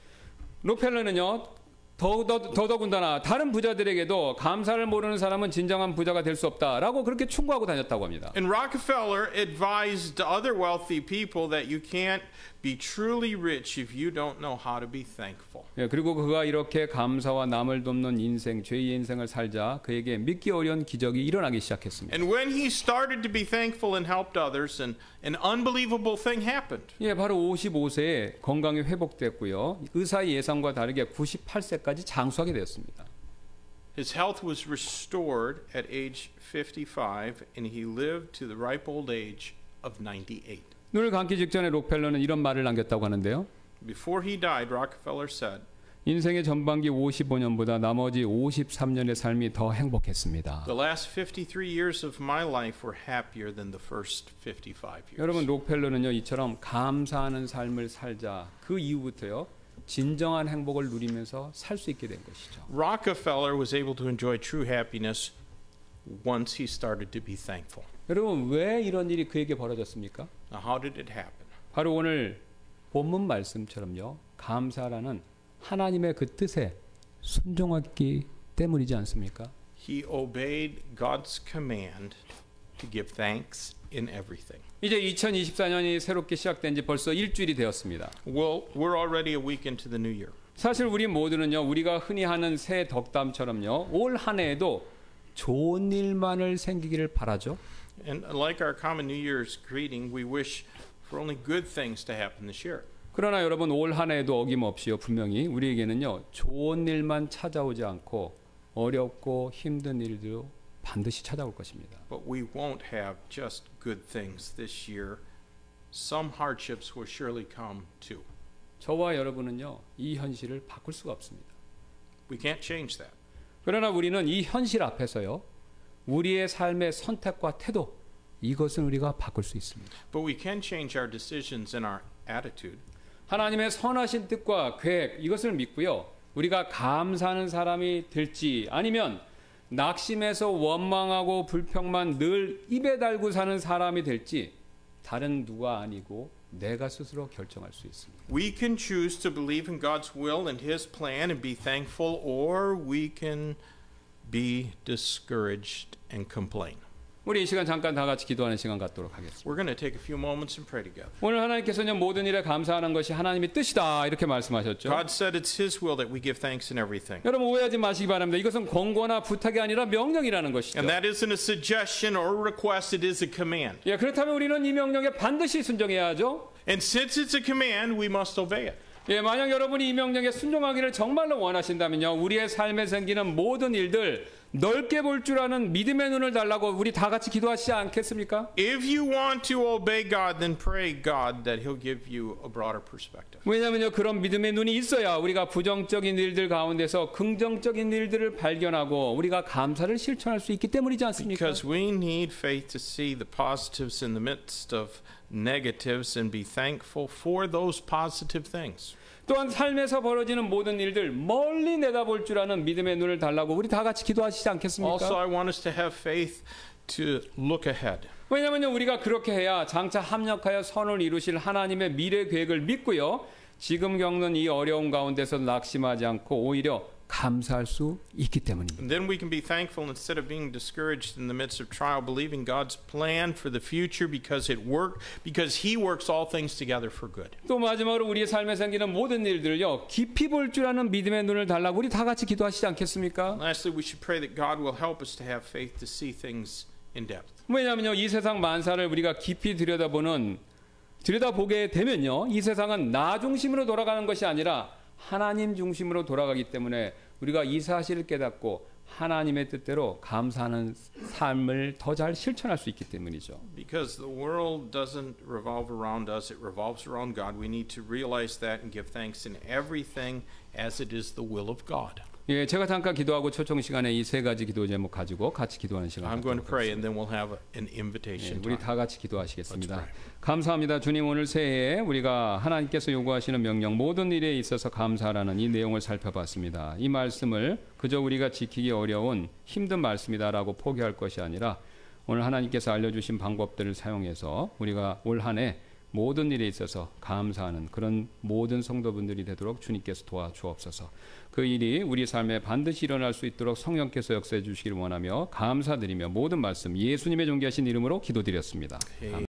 록펠러는요, 더더, 더더군다나 다른 부자들에게도 감사를 모르는 사람은 진정한 부자가 될 수 없다라고 그렇게 충고하고 다녔다고 합니다. And Rockefeller advised other wealthy people that you can't be truly rich if you don't know how to be thankful. 예, 그리고 그가 이렇게 감사와 남을 돕는 인생, 죄의 인생을 살자 그에게 믿기 어려운 기적이 일어나기 시작했습니다. And when he started to be thankful and helped others, and an unbelievable thing happened. 예, 바로 55세에 건강이 회복됐고요. 의사의 예상과 다르게 98세까지 장수하게 되었습니다. His health was restored at age 55, and he lived to the ripe old age of 98. 눈을 감기 직전에 록펠러는 이런 말을 남겼다고 하는데요. Before he died, Rockefeller said, 인생의 전반기 55년보다 나머지 53년의 삶이 더 행복했습니다. The last 53 years of my life were happier than the first 55 years. 여러분 록펠러는요 이처럼 감사하는 삶을 살자 그 이후부터요 진정한 행복을 누리면서 살 수 있게 된 것이죠. Rockefeller was able to enjoy true happiness once he started to be thankful. 여러분 왜 이런 일이 그에게 벌어졌습니까? How did it happen? 바로 오늘 본문 말씀처럼요 감사라는 하나님의 그 뜻에 순종했기 때문이지 않습니까? He obeyed God's command to give thanks in everything. 이제 2024년이 새롭게 시작된 지 벌써 일주일이 되었습니다. Well, we're already a week into the new year. 사실 우리 모두는요 우리가 흔히 하는 새 덕담처럼요 올 한 해에도 좋은 일만을 생기기를 바라죠. And like our common New Year's greeting, we wish for only good things to happen this year. 그러나 여러분 올 한 해에도 어김없이요 분명히 우리에게는요 좋은 일만 찾아오지 않고 어렵고 힘든 일도 반드시 찾아올 것입니다. But we won't have just good things this year. Some hardships will surely come too. 저와 여러분은요 이 현실을 바꿀 수가 없습니다. We can't change that. 그러나 우리는 이 현실 앞에서요 우리의 삶의 선택과 태도 이것은 우리가 바꿀 수 있습니다. But we can change our decisions and our attitude. 하나님의 선하신 뜻과 계획 이것을 믿고요. 우리가 감사하는 사람이 될지 아니면 낙심해서 원망하고 불평만 늘 입에 달고 사는 사람이 될지 다른 누가 아니고 내가 스스로 결정할 수 있습니다. We can choose to believe in God's will and His plan and be thankful, or we can be discouraged and complain. 우리 이 시간 잠깐 다 같이 기도하는 시간 갖도록 하겠습니다. We're going to take a few moments and pray together. 오늘 하나님께서는 모든 일에 감사하는 것이 하나님의 뜻이다 이렇게 말씀하셨죠. God said it's His will that we give thanks in everything. 여러분 오해하지 마시기 바랍니다. 이것은 권고나 부탁이 아니라 명령이라는 것이죠. And that isn't a suggestion or a request, it is a command. 예, 그렇다면 우리는 이 명령에 반드시 순종해야 하죠. And since it's a command, we must obey it. 예, 만약 여러분이 이 명령에 순종하기를 정말로 원하신다면요, 우리의 삶에 생기는 모든 일들 넓게 볼 줄 아는 믿음의 눈을 달라고 우리 다 같이 기도하시지 않겠습니까? If you want to obey God, then pray God that He'll give you a broader perspective. 왜냐하면요 그런 믿음의 눈이 있어야 우리가 부정적인 일들 가운데서 긍정적인 일들을 발견하고 우리가 감사를 실천할 수 있기 때문이지 않습니까? Because we need faith to see the positives in the midst of negatives and be thankful for those positive things. 또한 삶에서 벌어지는 모든 일들 멀리 내다볼 줄 아는 믿음의 눈을 달라고 우리 다 같이 기도하시지 않겠습니까? Also, I want us to have faith to look ahead. 왜냐하면 우리가 그렇게 해야 장차 합력하여 선을 이루실 하나님의 미래 계획을 믿고요. 지금 겪는 이 어려운 가운데서 낙심하지 않고 오히려 감사할 수 있기 때문입니다. Then we can be thankful instead of being discouraged in the midst of trial, believing God's plan for the future because it worked, because He works all things together for good. 또 마지막으로 우리의 삶에 생기는 모든 일들을요 깊이 볼 줄 아는 믿음의 눈을 달라고 우리 다 같이 기도하시지 않겠습니까? Lastly, we should pray that God will help us to have faith to see things in depth. 왜냐하면요 이 세상 만사를 우리가 깊이 들여다보는 들여다보게 되면요 이 세상은 나 중심으로 돌아가는 것이 아니라 하나님 중심으로 돌아가기 때문에 우리가 이 사실을 깨닫고 하나님의 뜻대로 감사하는 삶을 더 잘 실천할 수 있기 때문이죠. Because the world doesn't revolve around us, it revolves around God. We need to realize that and give thanks in everything as it is the will of God. 예, 제가 잠깐 기도하고 초청 시간에 이 세 가지 기도 제목 가지고 같이 기도하는 시간. I'm going to pray and then we'll have an 예, invitation 우리 time. 다 같이 기도하시겠습니다. 감사합니다. 주님 오늘 새해에 우리가 하나님께서 요구하시는 명령 모든 일에 있어서 감사하라는 이 내용을 살펴봤습니다. 이 말씀을 그저 우리가 지키기 어려운 힘든 말씀이다라고 포기할 것이 아니라 오늘 하나님께서 알려주신 방법들을 사용해서 우리가 올 한 해 모든 일에 있어서 감사하는 그런 모든 성도분들이 되도록 주님께서 도와주옵소서. 그 일이 우리 삶에 반드시 일어날 수 있도록 성령께서 역사해 주시기를 원하며 감사드리며 모든 말씀 예수님의 존귀하신 이름으로 기도드렸습니다. Amen.